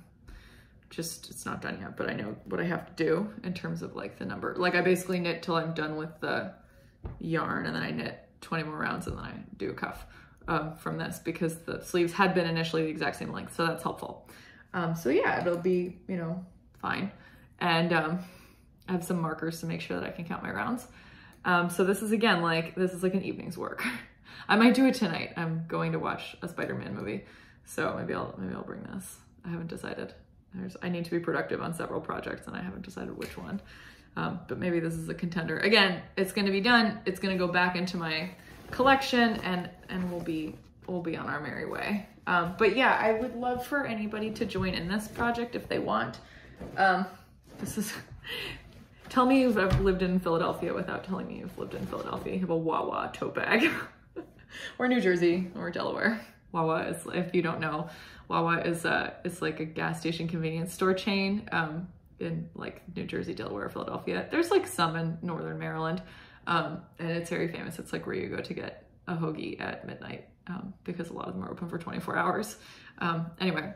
just, it's not done yet, but I know what I have to do in terms of like the number. Like I basically knit till I'm done with the yarn and then I knit 20 more rounds and then I do a cuff um, from this because the sleeves had been initially the exact same length. So that's helpful. Um, so yeah, it'll be, you know, fine. And um, I have some markers to make sure that I can count my rounds. Um, so this is again, like, this is like an evening's work. I might do it tonight. I'm going to watch a Spider-Man movie. So maybe I'll, maybe I'll bring this. I haven't decided. There's, I need to be productive on several projects and I haven't decided which one. Um, but maybe this is a contender. Again, it's going to be done. It's going to go back into my collection and, and we'll be, we'll be on our merry way. Um, but yeah, I would love for anybody to join in this project if they want. Um, this is, tell me you've lived in Philadelphia without telling me you've lived in Philadelphia. You have a Wawa tote bag or New Jersey or Delaware. Wawa is, if you don't know, Wawa is a, it's like a gas station convenience store chain um, in like New Jersey, Delaware, Philadelphia. There's like some in Northern Maryland um, and it's very famous. It's like where you go to get a hoagie at midnight um, because a lot of them are open for 24 hours. Um, anyway,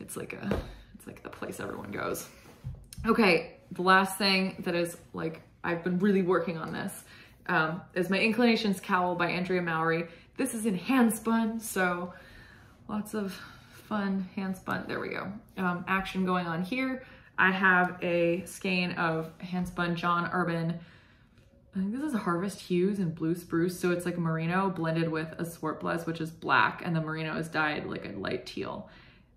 it's like a, it's like the place everyone goes. Okay, the last thing that is like, I've been really working on this um, is my Inclinations Cowl by Andrea Mowry. This is in handspun, so lots of fun handspun. There we go. Um, action going on here. I have a skein of handspun John Urban. I think this is Harvest Hues and Blue Spruce. So it's like merino blended with a Zwartbles, which is black, and the merino is dyed like a light teal.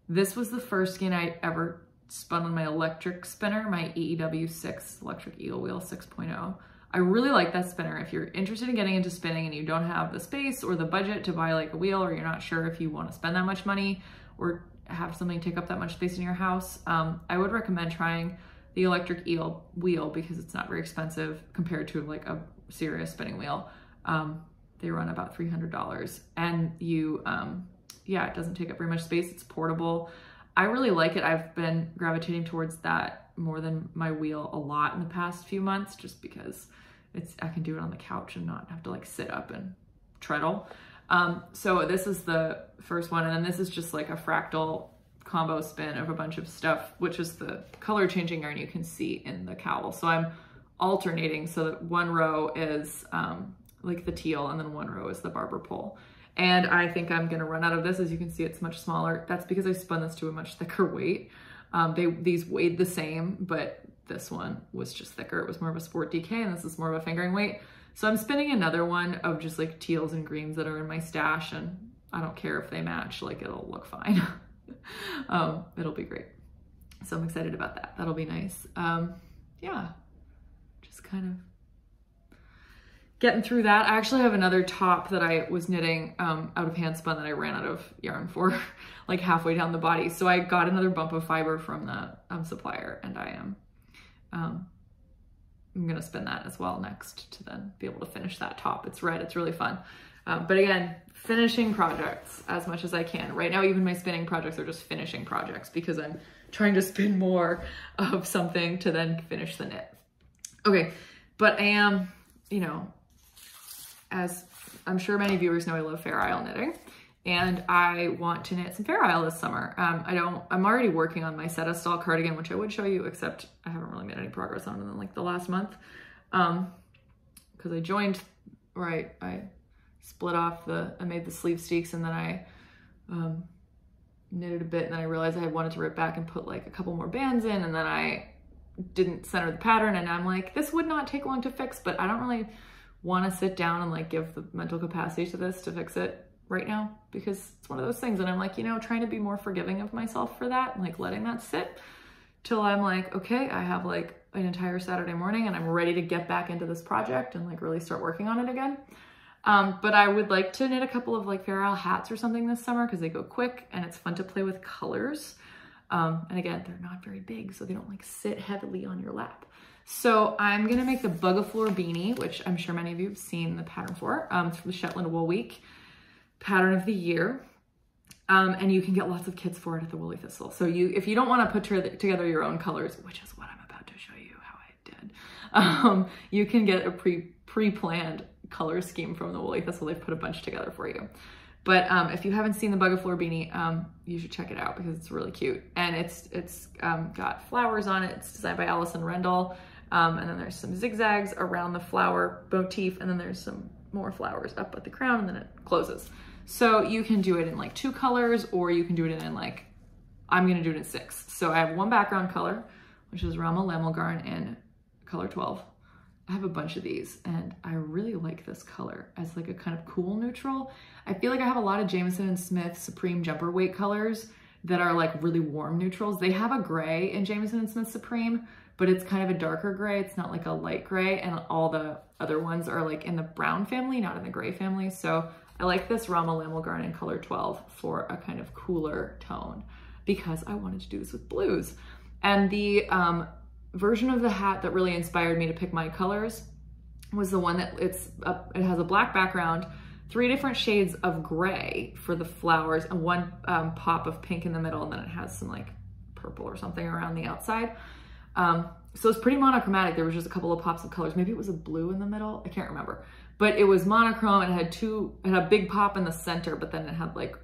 This was the first skein I ever spun on my electric spinner, my EEW6 electric eel wheel 6.0. I really like that spinner. If you're interested in getting into spinning and you don't have the space or the budget to buy like a wheel or you're not sure if you want to spend that much money or have something take up that much space in your house, um, I would recommend trying the electric eel wheel because it's not very expensive compared to like a serious spinning wheel. Um, they run about $300 and you, um, yeah, it doesn't take up very much space. It's portable. I really like it. I've been gravitating towards that more than my wheel a lot in the past few months just because it's I can do it on the couch and not have to like sit up and treadle. Um, so this is the first one, and then this is just like a fractal combo spin of a bunch of stuff, which is the color changing yarn you can see in the cowl. So I'm alternating so that one row is um, like the teal and then one row is the barber pole. And I think I'm gonna run out of this. As you can see, it's much smaller. That's because I spun this to a much thicker weight. Um, they These weighed the same, but this one was just thicker. It was more of a sport DK and this is more of a fingering weight. So I'm spinning another one of just like teals and greens that are in my stash and I don't care if they match, like it'll look fine. um, it'll be great. So I'm excited about that. That'll be nice. Um, yeah, just kind of getting through that. I actually have another top that I was knitting um, out of hand spun that I ran out of yarn for like halfway down the body. So I got another bump of fiber from the um, supplier and I am um, I'm gonna spin that as well next to then be able to finish that top. It's red, it's really fun. Um, but again, finishing projects as much as I can. Right now, even my spinning projects are just finishing projects because I'm trying to spin more of something to then finish the knit. Okay, but I am, you know, as I'm sure many viewers know, I love Fair Isle knitting and I want to knit some Fair Isle this summer. Um, I don't, I'm already working on my Setta stall cardigan, which I would show you, except I haven't really made any progress on it in like the last month. Um, cause I joined, or I, split off the, I made the sleeve steeks and then I, um, knitted a bit and then I realized I wanted to rip back and put like a couple more bands in and then I didn't center the pattern and I'm like, this would not take long to fix, but I don't really want to sit down and like give the mental capacity to this to fix it right now because it's one of those things and I'm like, you know, trying to be more forgiving of myself for that, and like letting that sit till I'm like, okay, I have like an entire Saturday morning and I'm ready to get back into this project and like really start working on it again. Um, but I would like to knit a couple of like Isle hats or something this summer because they go quick and it's fun to play with colors. Um, and again, they're not very big, so they don't like sit heavily on your lap. So I'm gonna make the Bug-O-Floor beanie, which I'm sure many of you have seen the pattern for. Um, it's from the Shetland Wool Week pattern of the year. Um, and you can get lots of kits for it at the Woolly Thistle. So you, if you don't want to put together your own colors, which is what I'm about to show you how I did, um, you can get a pre pre-planned color scheme from the Woolly Thistle. They've put a bunch together for you. But um, if you haven't seen the Bug-O-Floor beanie, um, you should check it out because it's really cute. And it's it's um, got flowers on it. It's designed by Allison Rendell. Um, and then there's some zigzags around the flower motif. And then there's some more flowers up at the crown and then it closes. So you can do it in like two colors or you can do it in like, I'm gonna do it in six. So I have one background color, which is Rauma Lamullgarn in color 12. I have a bunch of these and I really like this color as like a kind of cool neutral. I feel like I have a lot of Jamieson and Smith Supreme Jumper Weight colors that are like really warm neutrals. They have a gray in Jamieson and Smith Supreme, but it's kind of a darker gray. It's not like a light gray and all the other ones are like in the brown family, not in the gray family. So I like this Rauma Lamullgarn in color 12 for a kind of cooler tone because I wanted to do this with blues. And the um, version of the hat that really inspired me to pick my colors was the one that it's a, it has a black background, three different shades of gray for the flowers and one um, pop of pink in the middle and then it has some like purple or something around the outside. Um, so it's pretty monochromatic. There was just a couple of pops of colors. Maybe it was a blue in the middle. I can't remember. But it was monochrome and it had two, it had a big pop in the center, but then it had like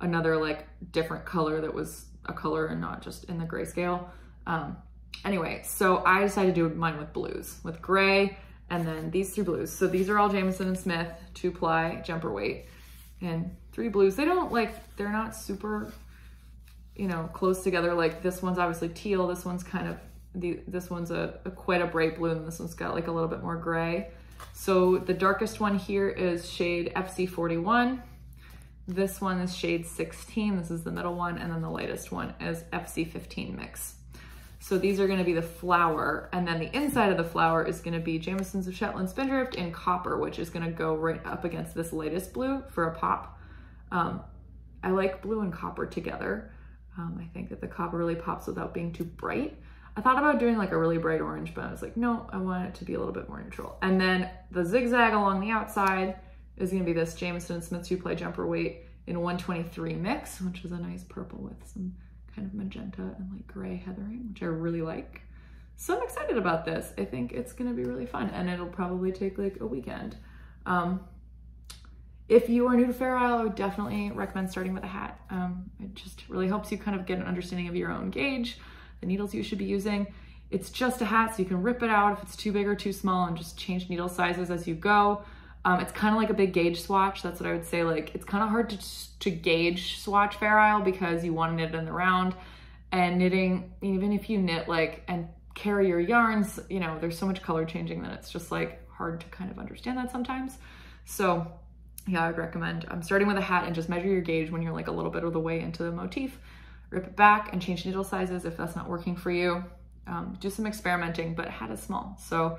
another like different color that was a color and not just in the grayscale. Um, anyway, so I decided to do mine with blues, with gray, and then these three blues. So these are all Jamieson and Smith, two ply jumper weight, and three blues. They don't like, they're not super, you know, close together. Like this one's obviously teal, this one's kind of, the, this one's a, a quite a bright blue, and this one's got like a little bit more gray. So the darkest one here is shade FC41. This one is shade 16. This is the middle one. And then the lightest one is FC15 mix. So these are gonna be the flower, and then the inside of the flower is gonna be Jamieson's of Shetland Spindrift in copper, which is gonna go right up against this latest blue for a pop. Um, I like blue and copper together. Um, I think that the copper really pops without being too bright. I thought about doing like a really bright orange, but I was like, no, I want it to be a little bit more neutral. And then the zigzag along the outside is gonna be this Jamieson Smith two ply jumper weight in 123 mix, which is a nice purple with some kind of magenta and like gray heathering, which I really like. So I'm excited about this. I think it's gonna be really fun and it'll probably take like a weekend. Um, if you are new to Fair Isle, I would definitely recommend starting with a hat. Um, it just really helps you kind of get an understanding of your own gauge, the needles you should be using. It's just a hat, so you can rip it out if it's too big or too small and just change needle sizes as you go. Um, it's kind of like a big gauge swatch. That's what I would say. Like it's kind of hard to, to gauge swatch Fair Isle because you want to knit in the round and knitting, even if you knit like and carry your yarns, you know, there's so much color changing that it's just like hard to kind of understand that sometimes. So yeah, I would recommend um, starting with a hat and just measure your gauge when you're like a little bit of the way into the motif, rip it back and change needle sizes if that's not working for you. Um, do some experimenting, but hat is small. So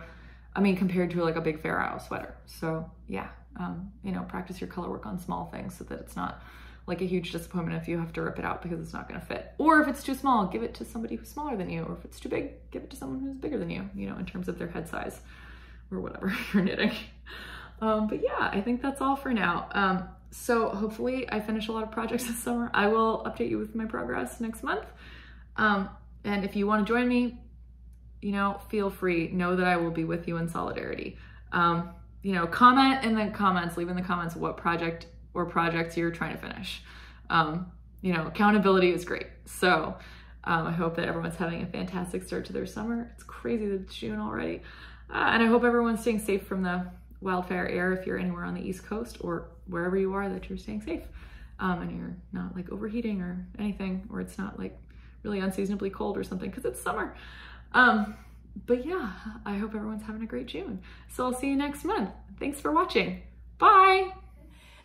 I mean, compared to like a big Fair Isle sweater. So yeah, um, you know, practice your color work on small things so that it's not like a huge disappointment if you have to rip it out because it's not gonna fit. Or if it's too small, give it to somebody who's smaller than you. Or if it's too big, give it to someone who's bigger than you, you know, in terms of their head size or whatever you're knitting. Um, but yeah, I think that's all for now. So hopefully I finish a lot of projects this summer. I will update you with my progress next month. Um, and if you wanna join me, you know, feel free. Know that I will be with you in solidarity. Um, you know, comment in the comments, leave in the comments what project or projects you're trying to finish. Um, you know, accountability is great. So um, I hope that everyone's having a fantastic start to their summer. It's crazy that it's June already. Uh, and I hope everyone's staying safe from the wildfire air if you're anywhere on the East Coast or wherever you are that you're staying safe. Um, and you're not like overheating or anything, or it's not like really unseasonably cold or something because it's summer. Um, but yeah, I hope everyone's having a great June. So I'll see you next month. Thanks for watching. Bye.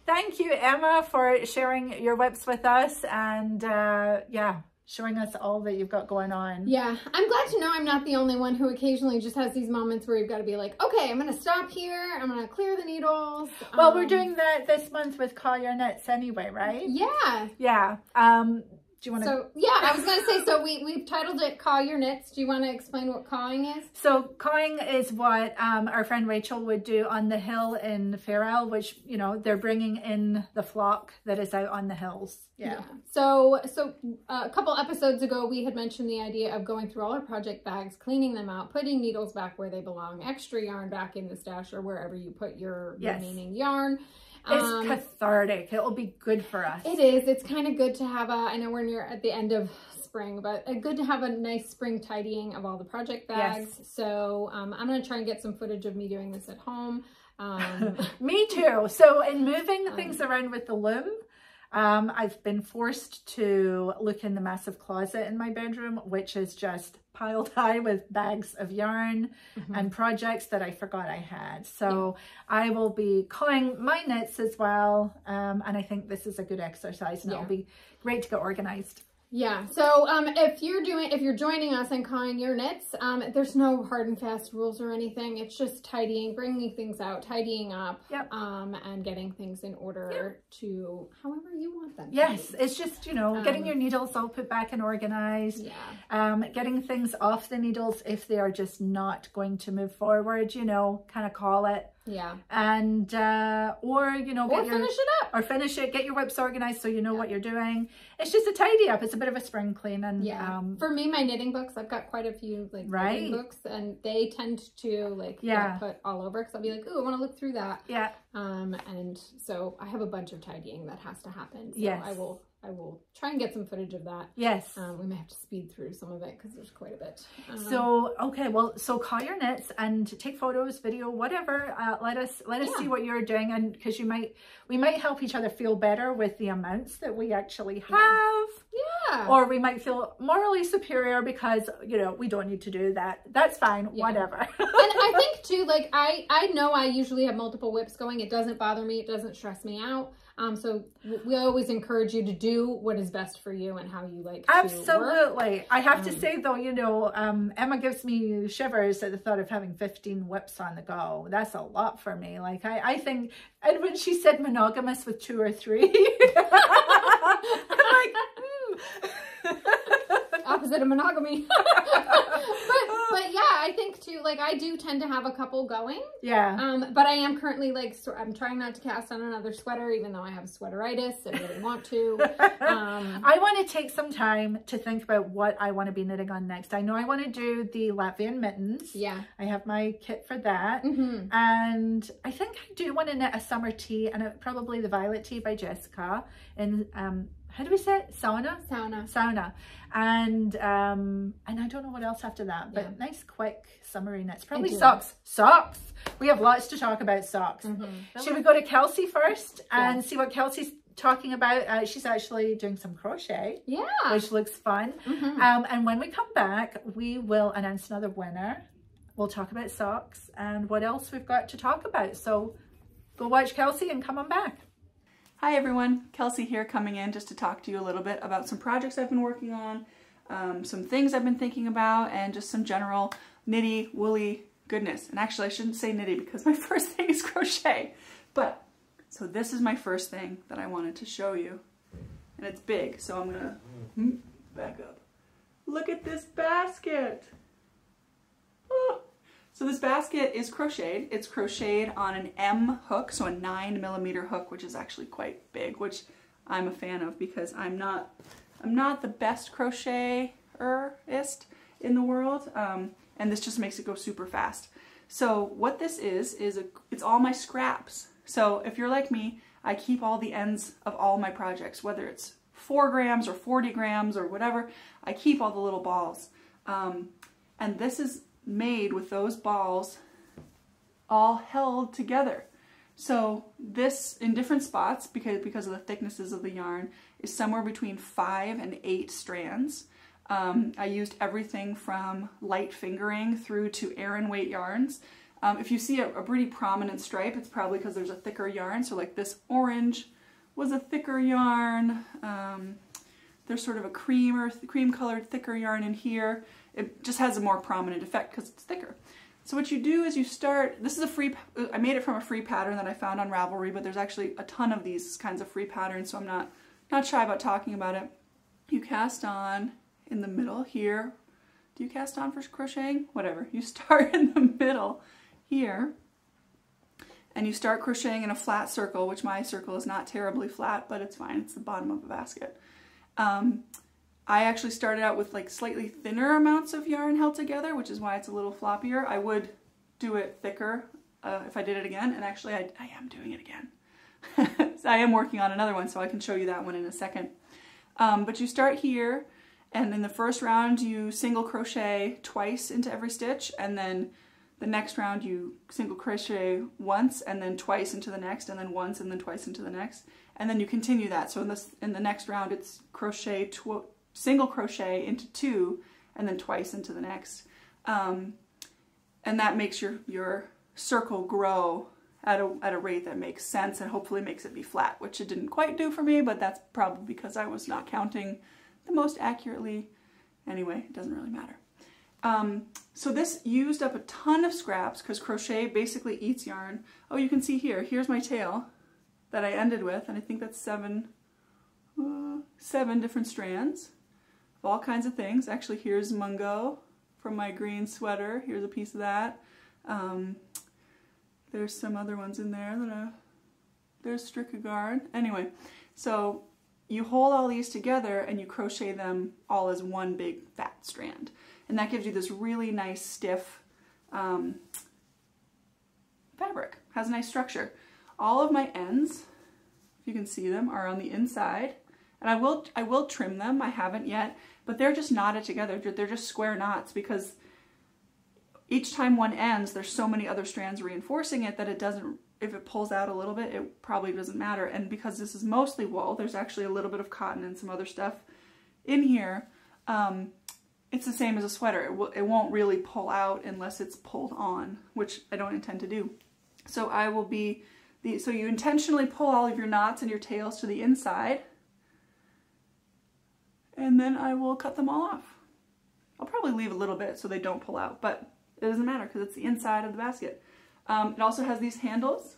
Thank you, Emma, for sharing your WIPs with us and uh, yeah, showing us all that you've got going on. Yeah, I'm glad to know I'm not the only one who occasionally just has these moments where you've got to be like, okay, I'm going to stop here. I'm going to clear the needles. Well, um, we're doing that this month with Call Your Nuts anyway, right? Yeah. Yeah. Um, do you want to? So yeah, I was going to say. So we we've titled it "Caw Your Knits." Do you want to explain what cawing is? So cawing is what um, our friend Rachel would do on the hill in Fair Isle, which you know they're bringing in the flock that is out on the hills. Yeah. yeah. So so uh, a couple episodes ago, we had mentioned the idea of going through all our project bags, cleaning them out, putting needles back where they belong, extra yarn back in the stash or wherever you put your yes. remaining yarn. It's um, cathartic. It will be good for us. It is. It's kind of good to have a, I know we're near at the end of spring, but good to have a nice spring tidying of all the project bags. Yes. So um, I'm going to try and get some footage of me doing this at home. Um, Me too. So in moving things around with the loom, um, I've been forced to look in the massive closet in my bedroom, which is just piled high with bags of yarn Mm-hmm. and projects that I forgot I had. So I will be culling my knits as well. Um, and I think this is a good exercise and Yeah. it'll be great to get organized. Yeah. So um, if you're doing, if you're joining us and calling your knits, um, there's no hard and fast rules or anything. It's just tidying, bringing things out, tidying up, Yep. um, and getting things in order to however you want them. Yes, be. it's just, you know, getting Um, your needles all put back and organized. Yeah. um, getting things off the needles if they are just not going to move forward, you know, kind of call it. Yeah. And, uh, or, you know, Or your, finish it up. or finish it, get your WIPs organized so you know what you're doing. It's just a tidy up. It's a bit of a spring clean and, Yeah. um, For me, my knitting books, I've got quite a few like Right. knitting books, and they tend to like Yeah. put all over because I'll be like, oh, I want to look through that." yeah, Um, and so I have a bunch of tidying that has to happen. So Yes. I will, I will try and get some footage of that. yes. Um, we may have to speed through some of it because there's quite a bit. Um, So okay, well, so call your knits and take photos, video, whatever. Uh, let us let us Yeah. see what you're doing, and because you might we might help each other feel better with the amounts that we actually have. yeah, or we might feel morally superior because you know we don't need to do that that's fine Yeah. whatever and I think too, like I, I know I usually have multiple WIPs going. It doesn't bother me. It doesn't stress me out. Um, so we always encourage you to do what is best for you and how you like. to absolutely i have to Um, say though you know um emma gives me shivers at the thought of having 15 WIPs on the go that's a lot for me like i i think and when she said monogamous with two or three i'm like. opposite of monogamy. but but yeah, I think too. Like I do tend to have a couple going. yeah Um, but I am currently like so I'm trying not to cast on another sweater, even though I have sweateritis. I really want to. Um, I want to take some time to think about what I want to be knitting on next. I know I want to do the Latvian mittens. yeah. I have my kit for that. hmm And I think I do want to knit a summer tee and it, probably the Violet Tee by Jessica in, um, how do we say it? Saona? Saona. Saona. And um, and I don't know what else after that, but Yeah. nice, quick, summery knits. Probably socks. Socks! We have lots to talk about socks. Mhm. Should we go to Kelsey first and Yeah. see what Kelsey's talking about? Uh, she's actually doing some crochet, Yeah. which looks fun. Mhm. Um, and when we come back, we will announce another winner. We'll talk about socks and what else we've got to talk about. So go watch Kelsey and come on back. Hi everyone, Kelsey here coming in just to talk to you a little bit about some projects I've been working on, um, some things I've been thinking about, and just some general knitty, woolly goodness. And actually I shouldn't say knitty because my first thing is crochet. But, so this is my first thing that I wanted to show you. And it's big, so I'm gonna hmm, back up. Look at this basket! Oh. So this basket is crocheted. It's crocheted on an M hook, so a nine millimeter hook, which is actually quite big, which I'm a fan of because I'm not, I'm not the best crocheterist in the world, um, and this just makes it go super fast. So what this is is a, it's all my scraps. So if you're like me, I keep all the ends of all my projects, whether it's four grams or 40 grams or whatever. I keep all the little balls, um, and this is made with those balls all held together. So this in different spots because because of the thicknesses of the yarn is somewhere between five and eight strands. Um, I used everything from light fingering through to Aran weight yarns. Um, if you see a, a pretty prominent stripe, it's probably because there's a thicker yarn. So like this orange was a thicker yarn. Um, there's sort of a cream or cream colored thicker yarn in here. It just has a more prominent effect because it's thicker. So what you do is you start, this is a free, I made it from a free pattern that I found on Ravelry, but there's actually a ton of these kinds of free patterns, so I'm not, not shy about talking about it. You cast on in the middle here. Do you cast on for crocheting? Whatever. You start in the middle here, and you start crocheting in a flat circle, which my circle is not terribly flat, but it's fine. It's the bottom of a basket. Um, I actually started out with like slightly thinner amounts of yarn held together, which is why it's a little floppier. I would do it thicker uh, if I did it again, and actually I, I am doing it again. so I am working on another one, so I can show you that one in a second. Um, but you start here, and in the first round you single crochet twice into every stitch, and then the next round you single crochet once and then twice into the next and then once and then twice into the next and then you continue that so in this in the next round it's crochet single crochet into two and then twice into the next. Um, and that makes your your circle grow at a, at a rate that makes sense and hopefully makes it be flat which it didn't quite do for me but that's probably because I was not counting the most accurately. Anyway it doesn't really matter. Um, so this used up a ton of scraps because crochet basically eats yarn. Oh, you can see here, here's my tail that I ended with, and I think that's seven, uh, seven different strands of all kinds of things. Actually, here's mungo from my green sweater. Here's a piece of that. Um, there's some other ones in there that I, there's Strickegard. Anyway, so you hold all these together and you crochet them all as one big fat strand and that gives you this really nice stiff um, fabric. Has a nice structure. All of my ends, if you can see them, are on the inside. And I will, I will trim them, I haven't yet, but they're just knotted together. They're just square knots because each time one ends, there's so many other strands reinforcing it that it doesn't, if it pulls out a little bit, it probably doesn't matter. And because this is mostly wool, there's actually a little bit of cotton and some other stuff in here. Um, it's the same as a sweater. It, it won't really pull out unless it's pulled on, which I don't intend to do. So I will be, the, so you intentionally pull all of your knots and your tails to the inside, and then I will cut them all off. I'll probably leave a little bit so they don't pull out, but it doesn't matter because it's the inside of the basket. Um, it also has these handles.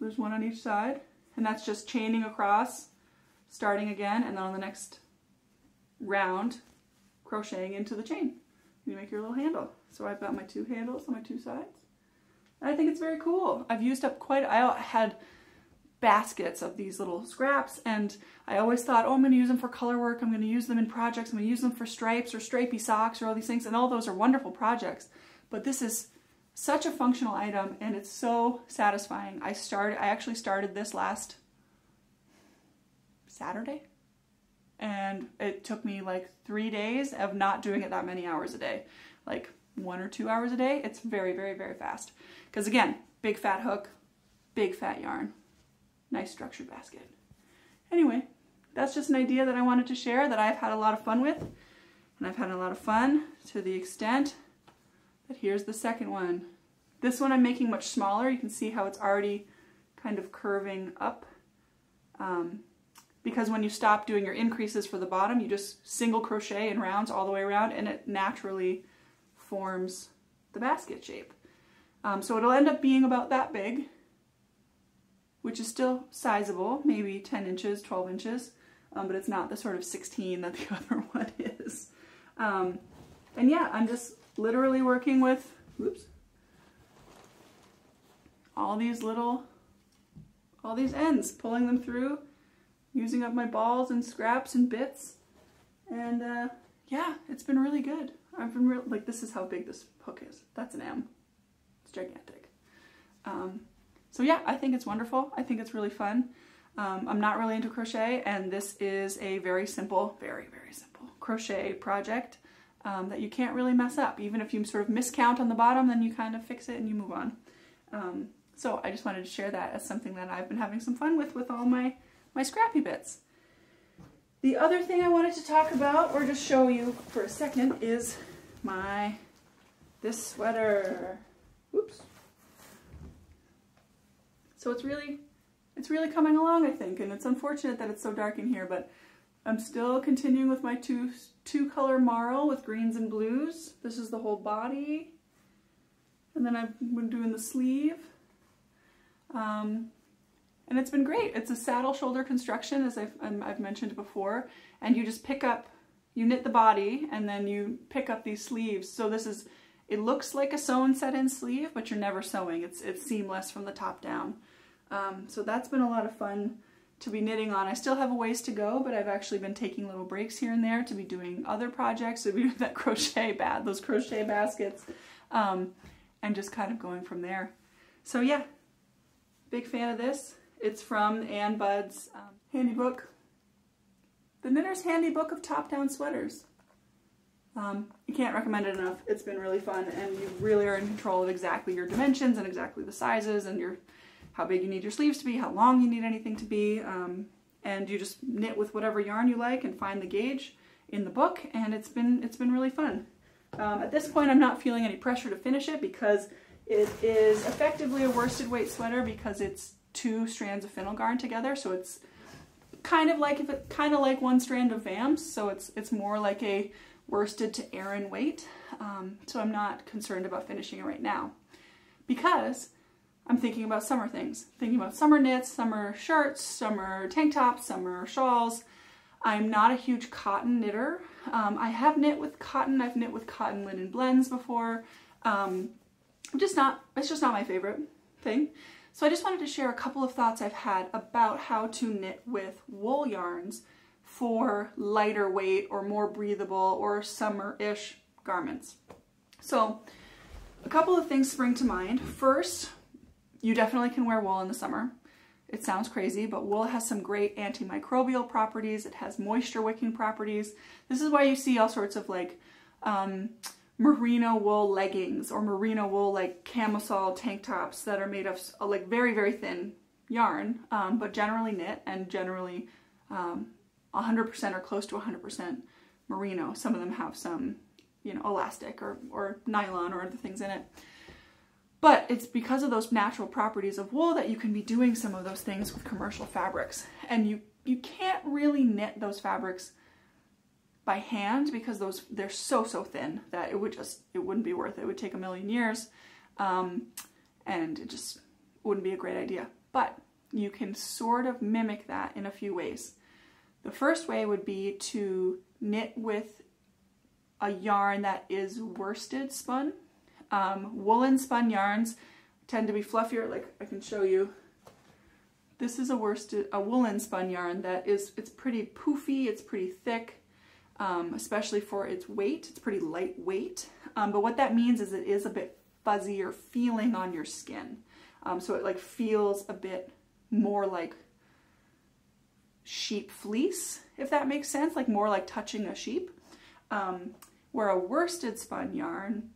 There's one on each side, and that's just chaining across, starting again, and then on the next round, crocheting into the chain. You make your little handle. So I've got my two handles on my two sides. And I think it's very cool. I've used up quite, I had baskets of these little scraps and I always thought, oh, I'm going to use them for color work. I'm going to use them in projects. I'm going to use them for stripes or stripey socks or all these things. And all those are wonderful projects. But this is such a functional item and it's so satisfying. I started, I actually started this last Saturday and it took me like three days of not doing it that many hours a day like one or two hours a day it's very very very fast because again big fat hook big fat yarn nice structured basket. Anyway that's just an idea that I wanted to share that I've had a lot of fun with and I've had a lot of fun to the extent that here's the second one. This one I'm making much smaller. You can see how it's already kind of curving up um, because when you stop doing your increases for the bottom, you just single crochet in rounds all the way around and it naturally forms the basket shape. Um, so it'll end up being about that big, which is still sizable, maybe 10 inches, 12 inches, um, but it's not the sort of 16 that the other one is. Um, and yeah, I'm just literally working with, whoops, all these little, all these ends, pulling them through using up my balls and scraps and bits. And uh, yeah, it's been really good. I've been real, like, this is how big this hook is. That's an M. It's gigantic. Um, so yeah, I think it's wonderful. I think it's really fun. Um, I'm not really into crochet and this is a very simple, very, very simple crochet project um, that you can't really mess up. Even if you sort of miscount on the bottom, then you kind of fix it and you move on. Um, so I just wanted to share that as something that I've been having some fun with with all my my scrappy bits. The other thing I wanted to talk about, or just show you for a second, is my, this sweater. Oops. So it's really, it's really coming along, I think, and it's unfortunate that it's so dark in here, but I'm still continuing with my two, two color marl with greens and blues. This is the whole body. And then I've been doing the sleeve. Um, and it's been great. It's a saddle shoulder construction, as I've, um, I've mentioned before, and you just pick up, you knit the body, and then you pick up these sleeves. So this is, it looks like a sewn set-in sleeve, but you're never sewing. It's, it's seamless from the top down. Um, so that's been a lot of fun to be knitting on. I still have a ways to go, but I've actually been taking little breaks here and there to be doing other projects, to be doing that crochet bat, those crochet baskets, um, and just kind of going from there. So yeah, big fan of this. It's from Ann Budd's um, handy book, The Knitter's Handy Book of Top-Down Sweaters. Um, you can't recommend it enough. It's been really fun and you really are in control of exactly your dimensions and exactly the sizes and your how big you need your sleeves to be, how long you need anything to be. Um, and you just knit with whatever yarn you like and find the gauge in the book and it's been it's been really fun. Um, at this point I'm not feeling any pressure to finish it because it is effectively a worsted weight sweater because it's two strands of Finull yarn together so it's kind of like if it kind of like one strand of VAMS so it's it's more like a worsted to Aran weight, um, so I'm not concerned about finishing it right now because I'm thinking about summer things, thinking about summer knits, summer shirts, summer tank tops, summer shawls. I'm not a huge cotton knitter. Um, I have knit with cotton, I've knit with cotton linen blends before. Um, I'm just not, it's just not my favorite thing. So I just wanted to share a couple of thoughts I've had about how to knit with wool yarns for lighter weight or more breathable or summer-ish garments. So a couple of things spring to mind. First, you definitely can wear wool in the summer. It sounds crazy, but wool has some great antimicrobial properties. It has moisture wicking properties. This is why you see all sorts of like um, merino wool leggings or merino wool like camisole tank tops that are made of like very, very thin yarn, um, but generally knit and generally um, 100% or close to 100% merino. Some of them have some, you know, elastic or, or nylon or other things in it. But it's because of those natural properties of wool that you can be doing some of those things with commercial fabrics. And you, you can't really knit those fabrics by hand because those they're so, so thin that it would just, it wouldn't be worth it. It would take a million years um, and it just wouldn't be a great idea. But you can sort of mimic that in a few ways. The first way would be to knit with a yarn that is worsted spun. Um, woolen spun yarns tend to be fluffier, like I can show you. This is a worsted, a woolen spun yarn that is, it's pretty poofy, it's pretty thick, um, especially for its weight. It's pretty lightweight. Um, but what that means is it is a bit fuzzier feeling on your skin. Um, so it like feels a bit more like sheep fleece, if that makes sense, like more like touching a sheep. Um, where a worsted spun yarn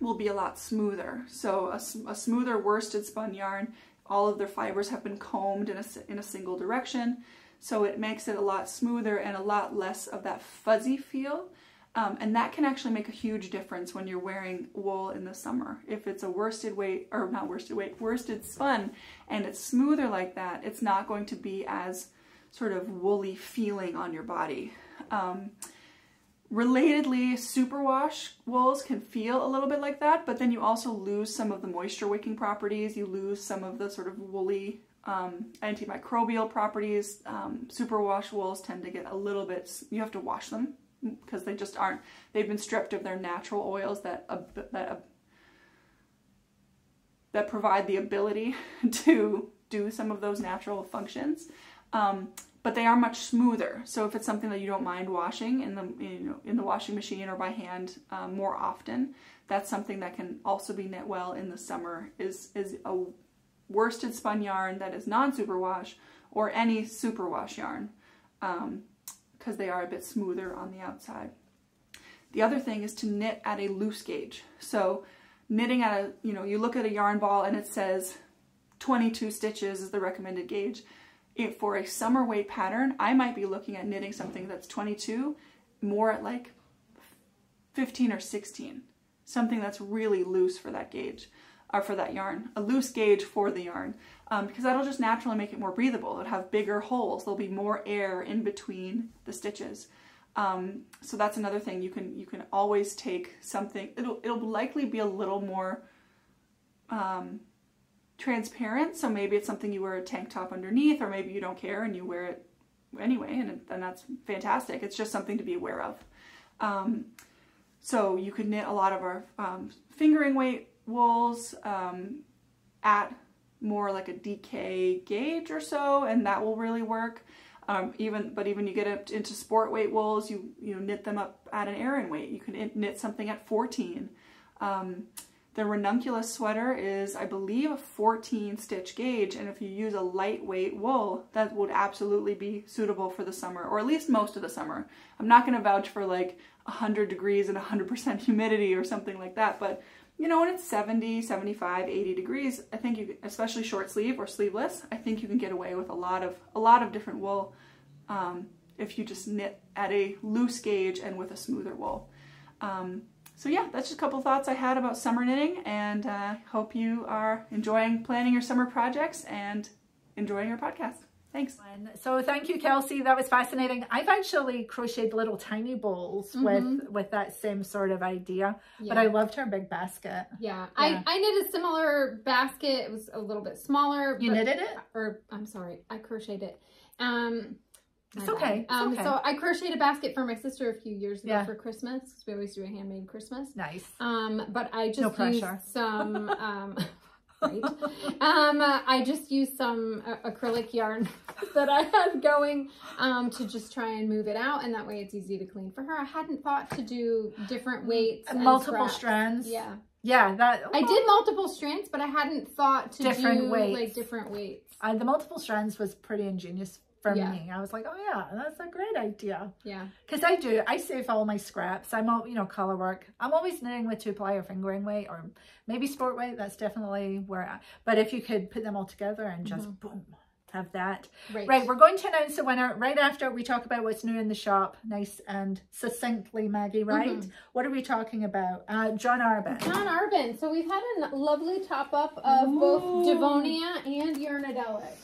will be a lot smoother. So a, a, smoother worsted spun yarn, all of their fibers have been combed in a, in a single direction. So it makes it a lot smoother and a lot less of that fuzzy feel. Um, and that can actually make a huge difference when you're wearing wool in the summer. If it's a worsted weight, or not worsted weight, worsted spun, and it's smoother like that, it's not going to be as sort of woolly feeling on your body. Um, relatedly, superwash wools can feel a little bit like that, but then you also lose some of the moisture wicking properties. You lose some of the sort of woolly um, antimicrobial properties. Um, superwash wools tend to get a little bit, you have to wash them because they just aren't, they've been stripped of their natural oils that, that, that provide the ability to do some of those natural functions. Um, but they are much smoother. So if it's something that you don't mind washing in the you know in the washing machine or by hand um, more often, that's something that can also be knit well in the summer. Is is a worsted spun yarn that is non-superwash or any superwash yarn because um, they are a bit smoother on the outside. The other thing is to knit at a loose gauge. So knitting at a, you know, you look at a yarn ball and it says 22 stitches is the recommended gauge for a summer weight pattern, I might be looking at knitting something that's 22, more at like 15 or 16. Something that's really loose for that gauge, or for that yarn. A loose gauge for the yarn, um, because that'll just naturally make it more breathable. It'll have bigger holes. There'll be more air in between the stitches. Um, so that's another thing. You can you can always take something. It'll it'll likely be a little more um, transparent. So maybe it's something you wear a tank top underneath, or maybe you don't care and you wear it anyway, and, and that's fantastic. It's just something to be aware of. Um, so you could knit a lot of our um, fingering weight wools um, at more like a DK gauge or so, and that will really work. Um, even but even you get up into sport weight wools, you you knit them up at an Aran weight. You can knit something at 14. Um, The ranunculus sweater is, I believe, a 14 stitch gauge, and if you use a lightweight wool, that would absolutely be suitable for the summer, or at least most of the summer. I'm not going to vouch for like 100 degrees and 100% humidity or something like that, but you know, when it's 70, 75, 80 degrees, I think you, especially short sleeve or sleeveless, I think you can get away with a lot of, a lot of different wool um, if you just knit at a loose gauge and with a smoother wool. Um, so yeah, that's just a couple thoughts I had about summer knitting and uh, hope you are enjoying planning your summer projects and enjoying your podcast. Thanks. So thank you, Kelsey. That was fascinating. I've actually crocheted little tiny bowls mm -hmm. with with that same sort of idea, yeah. but I loved her big basket. Yeah. yeah. I, I knit a similar basket. It was a little bit smaller. You but, knitted it? Or I'm sorry, I crocheted it. Um, it's okay. It's um, okay. So I crocheted a basket for my sister a few years ago yeah. for Christmas because we always do a handmade Christmas. Nice. Um, but I just no used some. Um, right. um, I just used some uh, acrylic yarn that I had going um, to just try and move it out, and that way it's easy to clean for her. I hadn't thought to do different mm, weights, multiple strands. Yeah. Yeah, that I did multiple strands, but I hadn't thought to different do weights. like different weights. Uh, the multiple strands was pretty ingenious for yeah. me. I was like, oh yeah, that's a great idea. Yeah. Because I do, I save all my scraps. I'm all, you know, color work. I'm always knitting with two ply or fingering weight or maybe sport weight. That's definitely where I, but if you could put them all together and just mm -hmm. boom, have that. Right. right. We're going to announce the winner right after we talk about what's new in the shop. Nice and succinctly, Maggie, right? Mm -hmm. What are we talking about? Uh, John Arbon. John Arbon. So we've had a lovely top up of Ooh. both Devonia and Yarnadelic.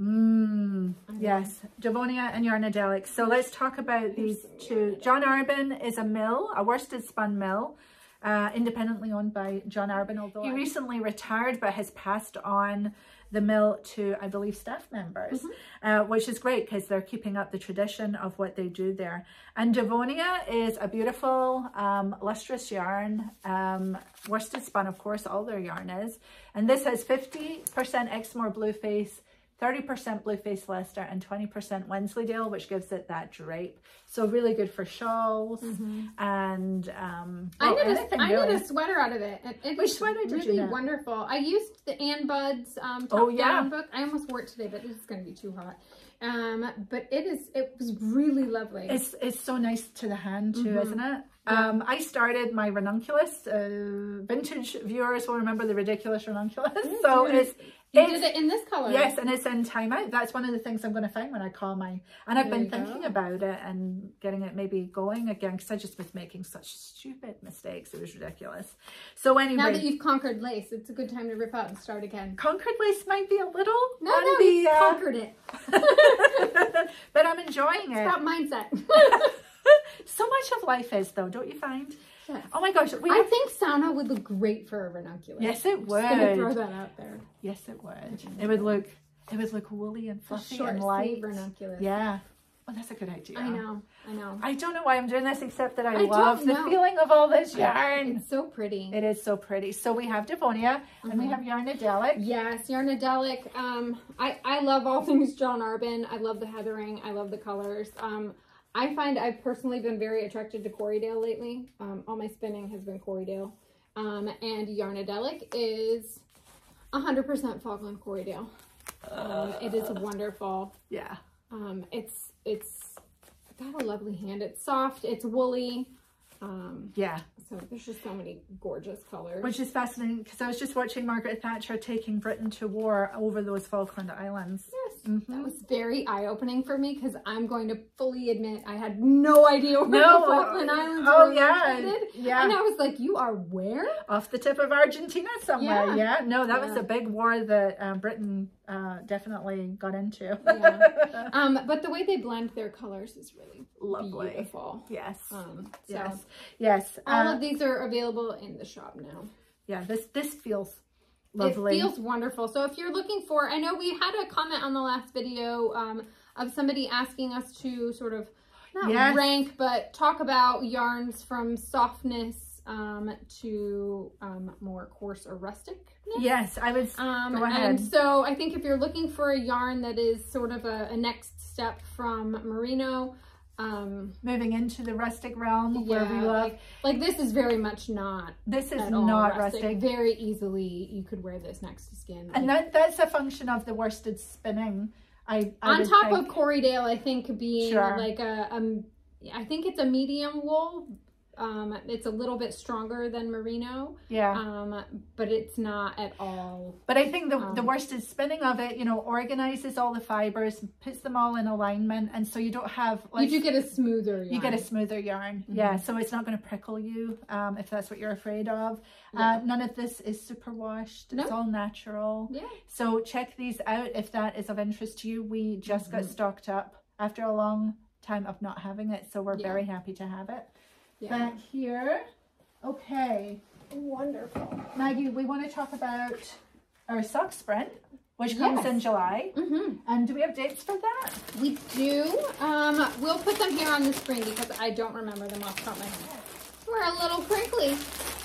Mm, yes, Devonia and Yarnadelic. So let's talk about these two. John Arbon is a mill, a worsted spun mill, uh, independently owned by John Arbon, although he recently retired but has passed on the mill to, I believe, staff members, mm -hmm. uh, which is great because they're keeping up the tradition of what they do there. And Devonia is a beautiful, um, lustrous yarn, um, worsted spun, of course, all their yarn is. And this has 50% Exmoor Blue Face, 30% Blueface Leicester and 20% Wensleydale, which gives it that drape. So really good for shawls mm -hmm. and um, well, I, a, I really. a sweater out of it. it Which sweater did really you knit? wonderful. I used the Ann Budd's um, top oh, yeah. book. I almost wore it today, but it's going to be too hot. Um, but it is, it was really lovely. It's, it's so nice to the hand too, mm -hmm. isn't it? Um, I started my ranunculus. Uh, vintage viewers will remember the ridiculous ranunculus. so it's you it's, did it in this color. Yes, and it's in timeout. That's one of the things I'm going to find when I call my... And I've there been thinking go. about it and getting it maybe going again because I just was making such stupid mistakes. It was ridiculous. So anyway... Now that you've conquered lace, it's a good time to rip out and start again. Conquered lace might be a little... No, no, the, uh... conquered it. but I'm enjoying it. Stop mindset. so much of life is though, don't you find? Yes. Oh my gosh. We I think Saona would look great for a ranunculus. Yes, it would. Just gonna throw that out there. Yes, it would. It would look, it would look woolly and fluffy Short and light. ranunculus. Yeah. Well, that's a good idea. I know, I know. I don't know why I'm doing this except that I, I love the feeling of all this yarn. It's so pretty. It is so pretty. So we have Devonia mm -hmm. and we mm-hmm. have Yarnadelic. Yes, Yarnadelic. Um, I, I love all things John Arbon. I love the heathering. I love the colors. Um, I find I've personally been very attracted to Corriedale lately. Um, all my spinning has been Corriedale. Um, and Yarnadelic is 100% Falkland Corriedale. Um, it is wonderful. Yeah. Um, it's, it's got a lovely hand. It's soft. It's woolly. Um, yeah. So there's just so many gorgeous colors. Which is fascinating because I was just watching Margaret Thatcher taking Britain to war over those Falkland Islands. Yes, mm -hmm. that was very eye-opening for me because I'm going to fully admit I had no idea where no, the Falkland Islands oh, were yeah, located. Yeah. And I was like, you are where? Off the tip of Argentina somewhere. Yeah. yeah. No, that yeah. was a big war that um, Britain uh, definitely got into. yeah. Um, but the way they blend their colors is really lovely. Beautiful. Yes. Um, so yes. Yes. All uh, of these are available in the shop now. Yeah, this this feels lovely. It feels wonderful. So if you're looking for, I know we had a comment on the last video um, of somebody asking us to sort of not yes. rank, but talk about yarns from softness um, to um, more coarse or rustic. Yes, I would um, go ahead. And so I think if you're looking for a yarn that is sort of a, a next step from merino, um moving into the rustic realm where we love like, like this is very much not this is not rustic. rustic very easily you could wear this next to skin and Like, that that's a function of the worsted spinning i, I on top think. of Corriedale I think being Sure. like a um think it's a medium wool um it's a little bit stronger than merino yeah um but it's not at all But I think the, the Um, worsted spinning of it, you know, organizes all the fibers, puts them all in alignment. And so you don't have like, you do get a smoother yarn. you get a smoother yarn. Mhm. Yeah. So it's not going to prickle you um, if that's what you're afraid of. Yeah. Uh, none of this is super washed. It's all natural. yeah So check these out if that is of interest to you. We just got Mhm. stocked up after a long time of not having it. So we're Yeah. very happy to have it. Yeah Back here. Okay. wonderful Maggie, we want to talk about our sock sprint, which Yes. comes in July. mm-hmm. And do we have dates for that? We do. Um, we'll put them here on the screen because I don't remember them off the top of my head. We're a little crinkly.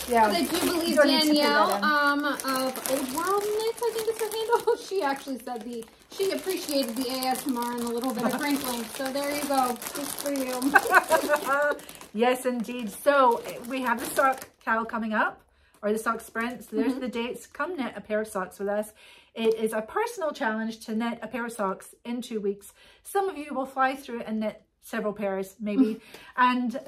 Yeah. But I do believe don't need to put Danielle um, of Old World Knits, I think is her handle. She actually said the she appreciated the ASMR and a little bit of crinkling. So there you go, just for you. yes, indeed. So we have the sock cal coming up, or the sock sprint. So there's Mhm. the dates. Come knit a pair of socks with us. It is a personal challenge to knit a pair of socks in two weeks. Some of you will fly through and knit several pairs, maybe, and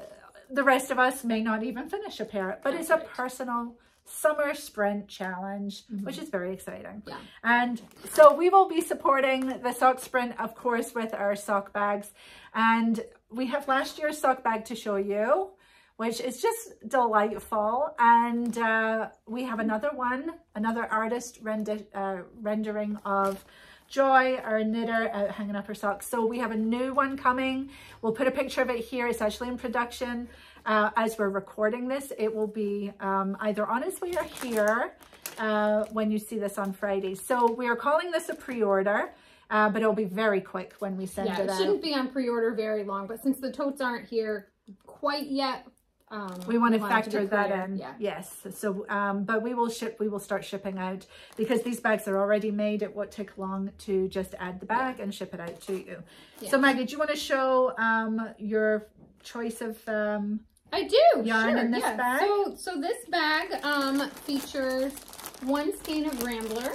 the rest of us may not even finish a pair. But it's a Right. personal summer sprint challenge, which is very exciting. Yeah. And so we will be supporting the sock sprint, of course, with our sock bags. And we have last year's sock bag to show you, which is just delightful. And uh, we have another one, another artist render, uh, rendering of Joy, our knitter, uh, hanging up her socks. So we have a new one coming. We'll put a picture of it here. It's actually in production. Uh, as we're recording this, it will be um, either on its way or here uh, when you see this on Friday. So we are calling this a pre-order, uh, but it'll be very quick when we send yeah, it it out. shouldn't be on pre-order very long, but since the totes aren't here quite yet, um, we want to factor that in. Yeah. Yes. So, um, but we will ship, we will start shipping out because these bags are already made. It won't take long to just add the bag and ship it out to you. Yeah. So Maggie, do you want to show um, your choice of um, I do. yarn sure, in this yeah. bag? So, so this bag um, features one skein of Rambler,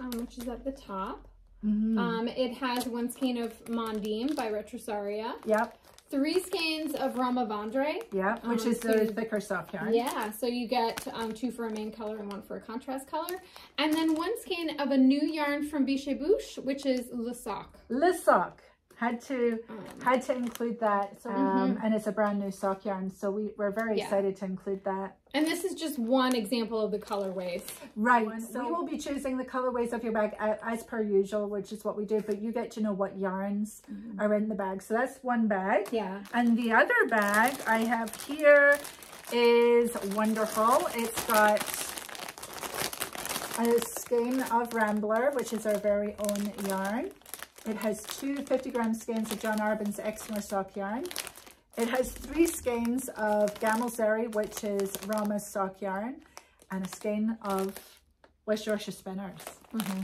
um, which is at the top. Mhm. Um, it has one skein of Mondim by Retrosaria, yep, three skeins of Rauma Vandre. yep, which Um, is the thicker soft yarn. Yeah, so you get um, two for a main color and one for a contrast color. And then one skein of a new yarn from Biches & Bûches, which is Le Sock. Le sock had to Um, had to include that, So- um, and it's a brand new sock yarn, so we we're very Yeah. excited to include that. and this is just one example of the colorways. Right. So we will be choosing the colorways of your bag as per usual, which is what we do, but you get to know what yarns are in the bag. So that's one bag. Yeah. And the other bag I have here is wonderful. It's got a skein of Rambler, which is our very own yarn. It has two 50 gram skeins of John Arbon's Exmoor sock yarn. It has three skeins of Gammelserie, which is Rauma's sock yarn, and a skein of West Yorkshire Spinners. Mm-hmm.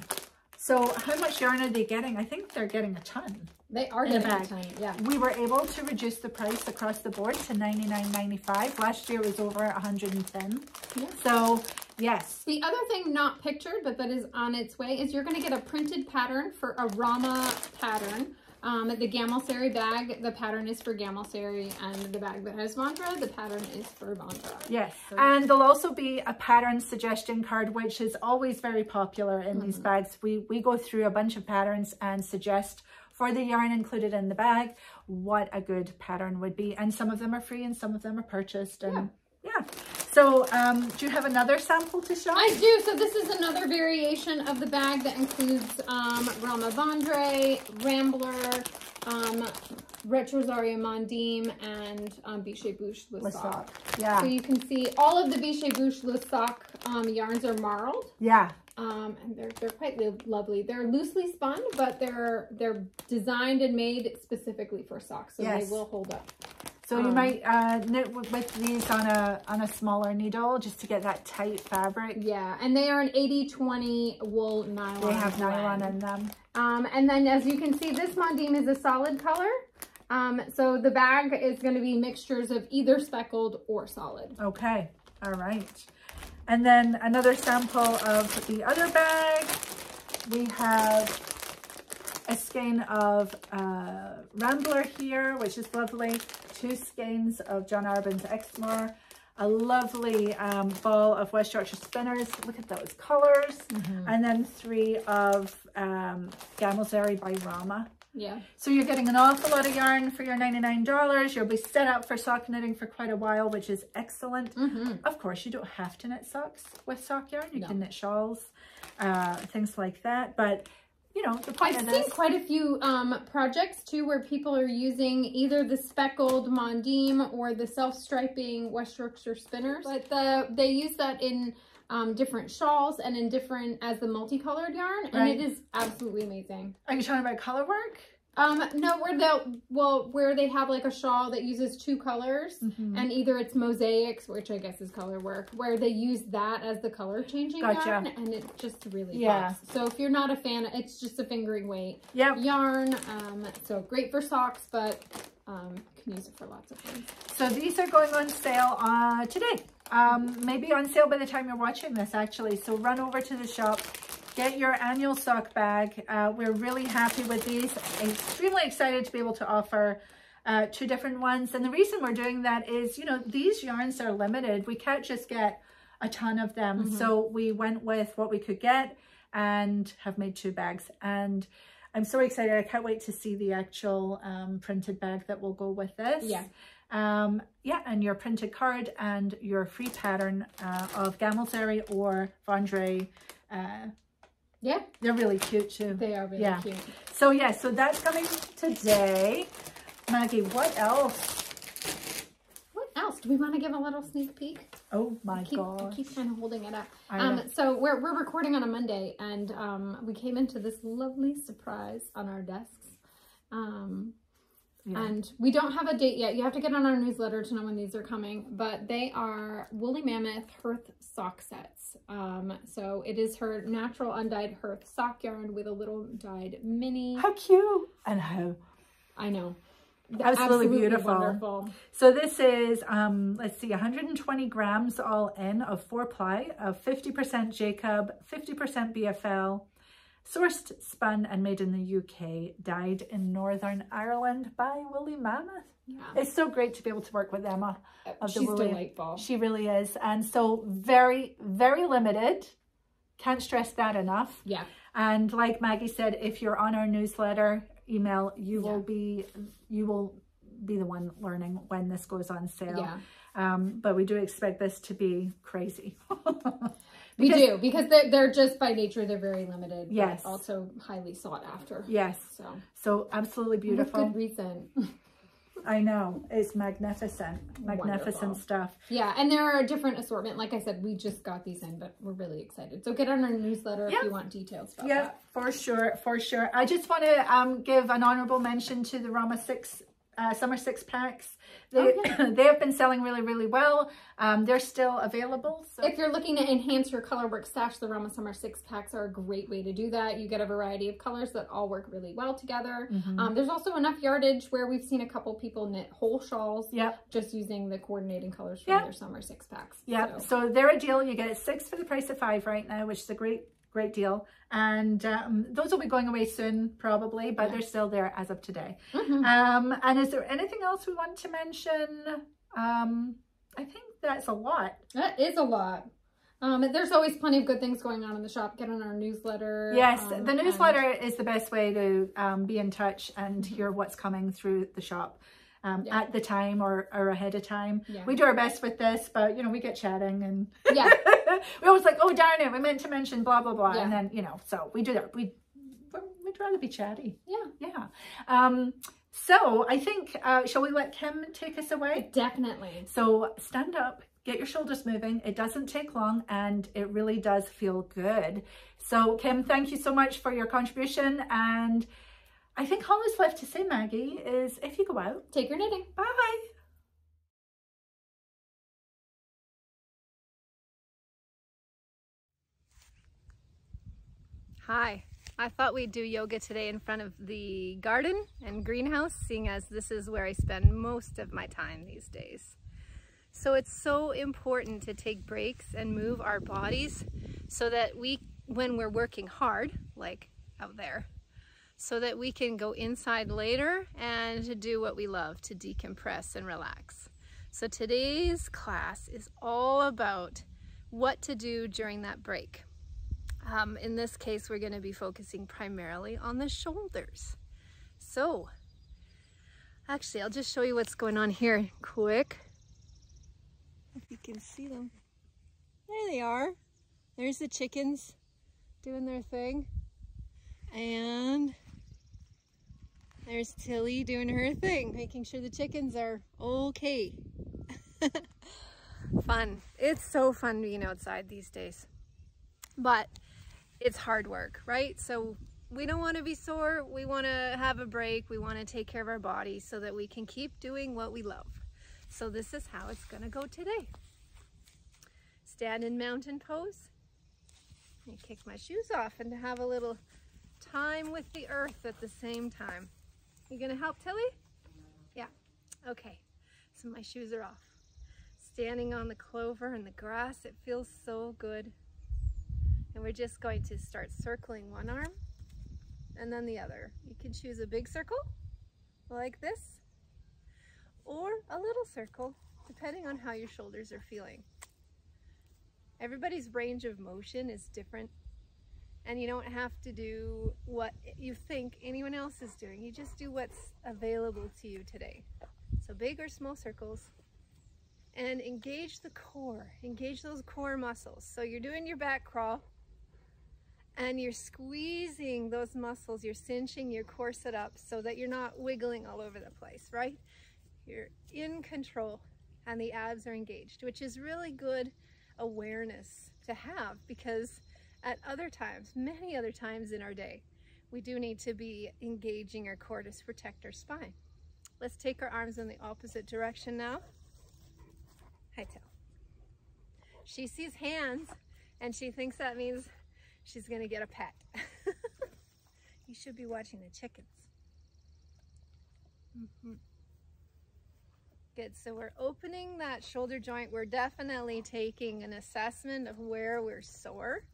So how much yarn are they getting? I think they're getting a ton. They are In a getting a ton. Yeah. We were able to reduce the price across the board to $99.95. Last year it was over 110 Yeah. So yes, The other thing not pictured, but that is on its way, is you're going to get a printed pattern for a Rauma pattern. Um, the Gammelserie bag, the pattern is for Gammelserie, and the bag that has Vandre, the pattern is for Vandre. yes. And there'll also be a pattern suggestion card, which is always very popular in these bags. We, we go through a bunch of patterns and suggest for the yarn included in the bag what a good pattern would be. And some of them are free and some of them are purchased. And yeah. So um, do you have another sample to show? I do. So this is another variation of the bag that includes um, Rauma Vandre, Rambler, um, Retrosaria Mondim, and um, Biches & Bûches Le Le Sock. sock. Yeah. So you can see all of the Biches & Bûches Le Sock um, yarns are marled. Yeah. Um, and they're, they're quite lovely. They're loosely spun, but they're they're designed and made specifically for socks, so Yes. they will hold up. So you Um, might uh, knit with these on a on a smaller needle just to get that tight fabric. Yeah, and they are an 80-20 wool nylon They have nylon blend. in them. Um, and then as you can see, this Mondim is a solid color. Um, so the bag is going to be mixtures of either speckled or solid. Okay. All right. And then another sample of the other bag. We have a skein of uh, Rambler here, which is lovely. Two skeins of John Arbon's Exmoor. A lovely um, ball of West Yorkshire Spinners. Look at those colors. Mm -hmm. And then three of um, by Rauma. Yeah. So you're getting an awful lot of yarn for your $99. You'll be set up for sock knitting for quite a while, which is excellent. Mm -hmm. Of course, you don't have to knit socks with sock yarn. You no. can knit shawls, uh, things like that. But you know, the point I've seen this, quite a few um, projects too where people are using either the speckled Mondim or the self-striping West Yorkshire spinners. But the they use that in um, different shawls and in different as the multicolored yarn, and right. it is absolutely amazing. Are you talking about color work? Um, no, where they'll, well, where they have like a shawl that uses two colors mm -hmm. and either it's mosaics, which I guess is color work, where they use that as the color changing gotcha. yarn and it just really yeah. Pops. So if you're not a fan, it's just a fingering weight yep. yarn. Um, so great for socks, but um, can use it for lots of things. So these are going on sale uh, today. Um, maybe on sale by the time you're watching this actually. So run over to the shop get your annual sock bag. Uh, we're really happy with these. Extremely excited to be able to offer uh, two different ones. And the reason we're doing that is, you know, these yarns are limited. We can't just get a ton of them. Mm -hmm. So we went with what we could get and have made two bags. And I'm so excited. I can't wait to see the actual um, printed bag that will go with this. Yeah. Um, yeah, and your printed card and your free pattern uh, of Gammelserie or Vandre uh, yeah. They're really cute too. They are really yeah. cute. So yeah, so that's coming today. Maggie, what else? What else? Do we want to give a little sneak peek? Oh my god. keep kind of holding it up. Um, so we're, we're recording on a Monday and um, we came into this lovely surprise on our desks. Um, yeah. And we don't have a date yet. You have to get on our newsletter to know when these are coming. But they are Woolly Mammoth Hearth sock sets. Um, so it is her natural undyed Hearth sock yarn with a little dyed mini. How cute. And how... I know. Absolutely, Absolutely beautiful. Wonderful. So this is, um, let's see, 120 grams all in of four ply of 50% Jacob, 50% BFL, Sourced, spun and made in the UK, dyed in Northern Ireland by Woolly Mammoth. Yeah. It's so great to be able to work with Emma. Uh, of She's Woolly. delightful. She really is. And so very, very limited. Can't stress that enough. Yeah. And like Maggie said, if you're on our newsletter email, you yeah. will be you will be the one learning when this goes on sale. Yeah. Um, but we do expect this to be crazy. we do because they're, they're just by nature they're very limited. Yes. also highly sought after. Yes. So so absolutely beautiful. Good reason. I know. It's magnificent. Magnificent Wonderful. stuff. Yeah, and there are a different assortment. Like I said, we just got these in, but we're really excited. So get on our newsletter if you want details about yeah, that. for sure, for sure. I just want to um, give an honorable mention to the Rauma 6 uh, summer six packs. They, oh, yeah. they have been selling really, really well. Um, they're still available. So. If you're looking to enhance your color work stash, the Rauma Summer Six Packs are a great way to do that. You get a variety of colors that all work really well together. Mm -hmm. um, there's also enough yardage where we've seen a couple people knit whole shawls yep. just using the coordinating colors from yep. their Summer Six Packs. Yeah, so. so they're a deal. You get six for the price of five right now, which is a great great deal. And um, those will be going away soon, probably, but yeah. they're still there as of today. Mm -hmm. um, and is there anything else we want to mention? Um, I think that's a lot. That is a lot. Um, there's always plenty of good things going on in the shop. Get on our newsletter. Yes, um, the newsletter and... is the best way to um, be in touch and mm -hmm. hear what's coming through the shop um, yeah. at the time or, or ahead of time. Yeah. We do our best with this, but you know, we get chatting and yeah. we always like, oh darn it, we meant to mention blah blah blah, yeah. and then you know, so we do that. We we'd rather be chatty. Yeah, yeah. Um, so I think uh, shall we let Kim take us away? Definitely. So stand up. Get your shoulders moving. It doesn't take long and it really does feel good. So Kim, thank you so much for your contribution and I think all that's left to say, Maggie, is if you go out, take your knitting. Bye. Hi, I thought we'd do yoga today in front of the garden and greenhouse, seeing as this is where I spend most of my time these days. So it's so important to take breaks and move our bodies so that we, when we're working hard, like out there, so that we can go inside later and to do what we love, to decompress and relax. So today's class is all about what to do during that break. Um, in this case, we're going to be focusing primarily on the shoulders. So, actually, I'll just show you what's going on here quick. If you can see them. There they are. There's the chickens doing their thing. And there's Tilly doing her thing, making sure the chickens are okay. fun. It's so fun being outside these days. But it's hard work, right? So we don't want to be sore. We want to have a break. We want to take care of our body so that we can keep doing what we love. So this is how it's going to go today. Stand in mountain pose. And kick my shoes off and have a little time with the earth at the same time. You going to help Tilly? Yeah. Okay. So my shoes are off. Standing on the clover and the grass, it feels so good. And we're just going to start circling one arm and then the other. You can choose a big circle like this or a little circle depending on how your shoulders are feeling. Everybody's range of motion is different and you don't have to do what you think anyone else is doing. You just do what's available to you today. So big or small circles and engage the core, engage those core muscles. So you're doing your back crawl and you're squeezing those muscles, you're cinching your corset up so that you're not wiggling all over the place, right? You're in control and the abs are engaged, which is really good awareness to have because at other times, many other times in our day, we do need to be engaging our core to protect our spine. Let's take our arms in the opposite direction now. Hi, Tail. She sees hands and she thinks that means she's going to get a pet. you should be watching the chickens. Mm -hmm. Good, so we're opening that shoulder joint. We're definitely taking an assessment of where we're sore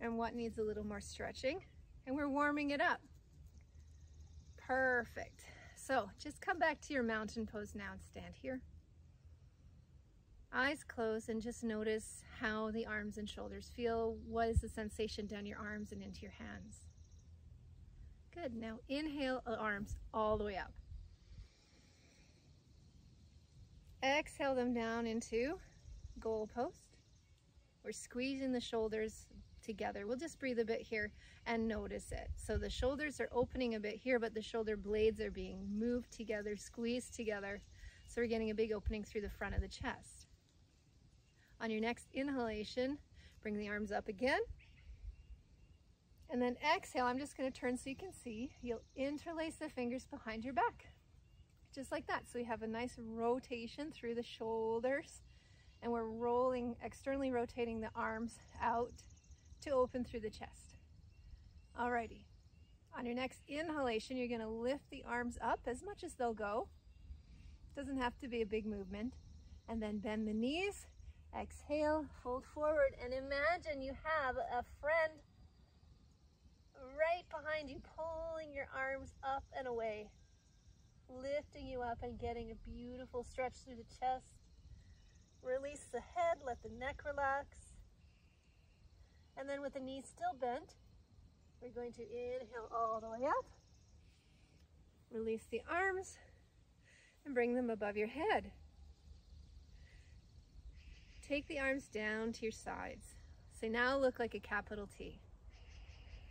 and what needs a little more stretching. And we're warming it up. Perfect. So just come back to your mountain pose now and stand here. Eyes closed and just notice how the arms and shoulders feel. What is the sensation down your arms and into your hands? Good. Now inhale uh, arms all the way up. Exhale them down into goal post. We're squeezing the shoulders together. We'll just breathe a bit here and notice it. So the shoulders are opening a bit here, but the shoulder blades are being moved together, squeezed together. So we're getting a big opening through the front of the chest. On your next inhalation, bring the arms up again. And then exhale, I'm just gonna turn so you can see. You'll interlace the fingers behind your back, just like that. So we have a nice rotation through the shoulders and we're rolling, externally rotating the arms out to open through the chest. Alrighty. On your next inhalation, you're gonna lift the arms up as much as they'll go. Doesn't have to be a big movement. And then bend the knees Exhale, fold forward, and imagine you have a friend right behind you, pulling your arms up and away, lifting you up and getting a beautiful stretch through the chest. Release the head, let the neck relax. And then with the knees still bent, we're going to inhale all the way up. Release the arms and bring them above your head. Take the arms down to your sides. So now look like a capital T.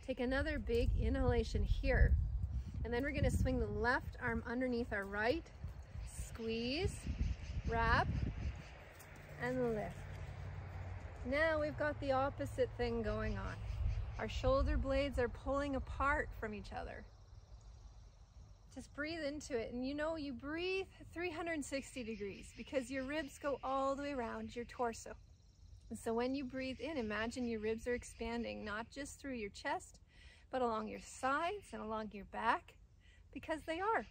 Take another big inhalation here. And then we're gonna swing the left arm underneath our right, squeeze, wrap, and lift. Now we've got the opposite thing going on. Our shoulder blades are pulling apart from each other. Just breathe into it. And you know, you breathe 360 degrees because your ribs go all the way around your torso. And so when you breathe in, imagine your ribs are expanding, not just through your chest, but along your sides and along your back because they are.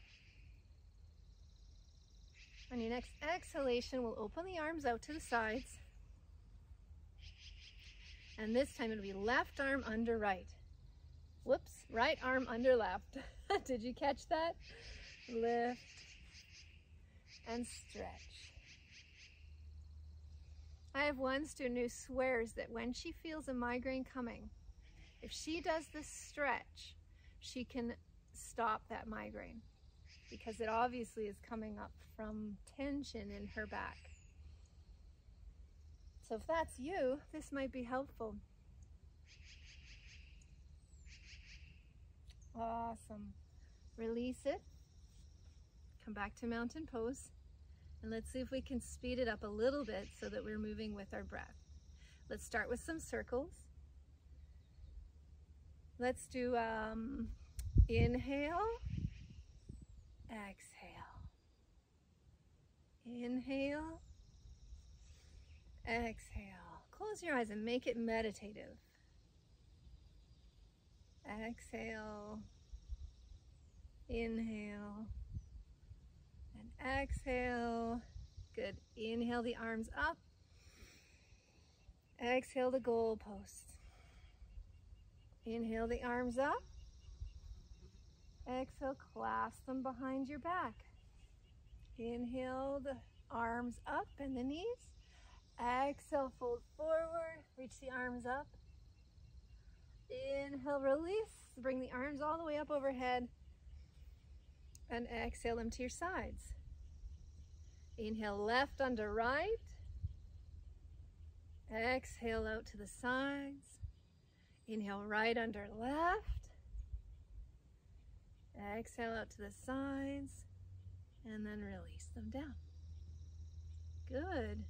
On your next exhalation, we'll open the arms out to the sides. And this time it'll be left arm under right. Whoops, right arm under left. Did you catch that? Lift and stretch. I have one student who swears that when she feels a migraine coming, if she does this stretch, she can stop that migraine because it obviously is coming up from tension in her back. So if that's you, this might be helpful. Awesome. Release it. Come back to mountain pose. And let's see if we can speed it up a little bit so that we're moving with our breath. Let's start with some circles. Let's do um, inhale, exhale. Inhale, exhale. Close your eyes and make it meditative. Exhale, inhale, and exhale. Good. Inhale the arms up. Exhale the goalposts. Inhale the arms up. Exhale, clasp them behind your back. Inhale the arms up and the knees. Exhale, fold forward, reach the arms up. Inhale, release, bring the arms all the way up overhead. And exhale them to your sides. Inhale left under right. Exhale out to the sides. Inhale right under left. Exhale out to the sides and then release them down. Good.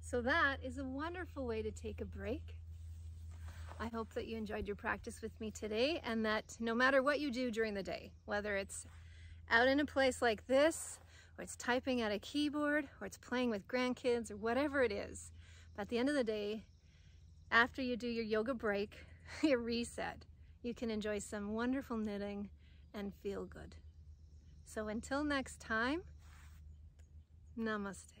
So that is a wonderful way to take a break. I hope that you enjoyed your practice with me today and that no matter what you do during the day, whether it's out in a place like this, or it's typing at a keyboard, or it's playing with grandkids, or whatever it is, but at the end of the day, after you do your yoga break, your reset, you can enjoy some wonderful knitting and feel good. So until next time, namaste.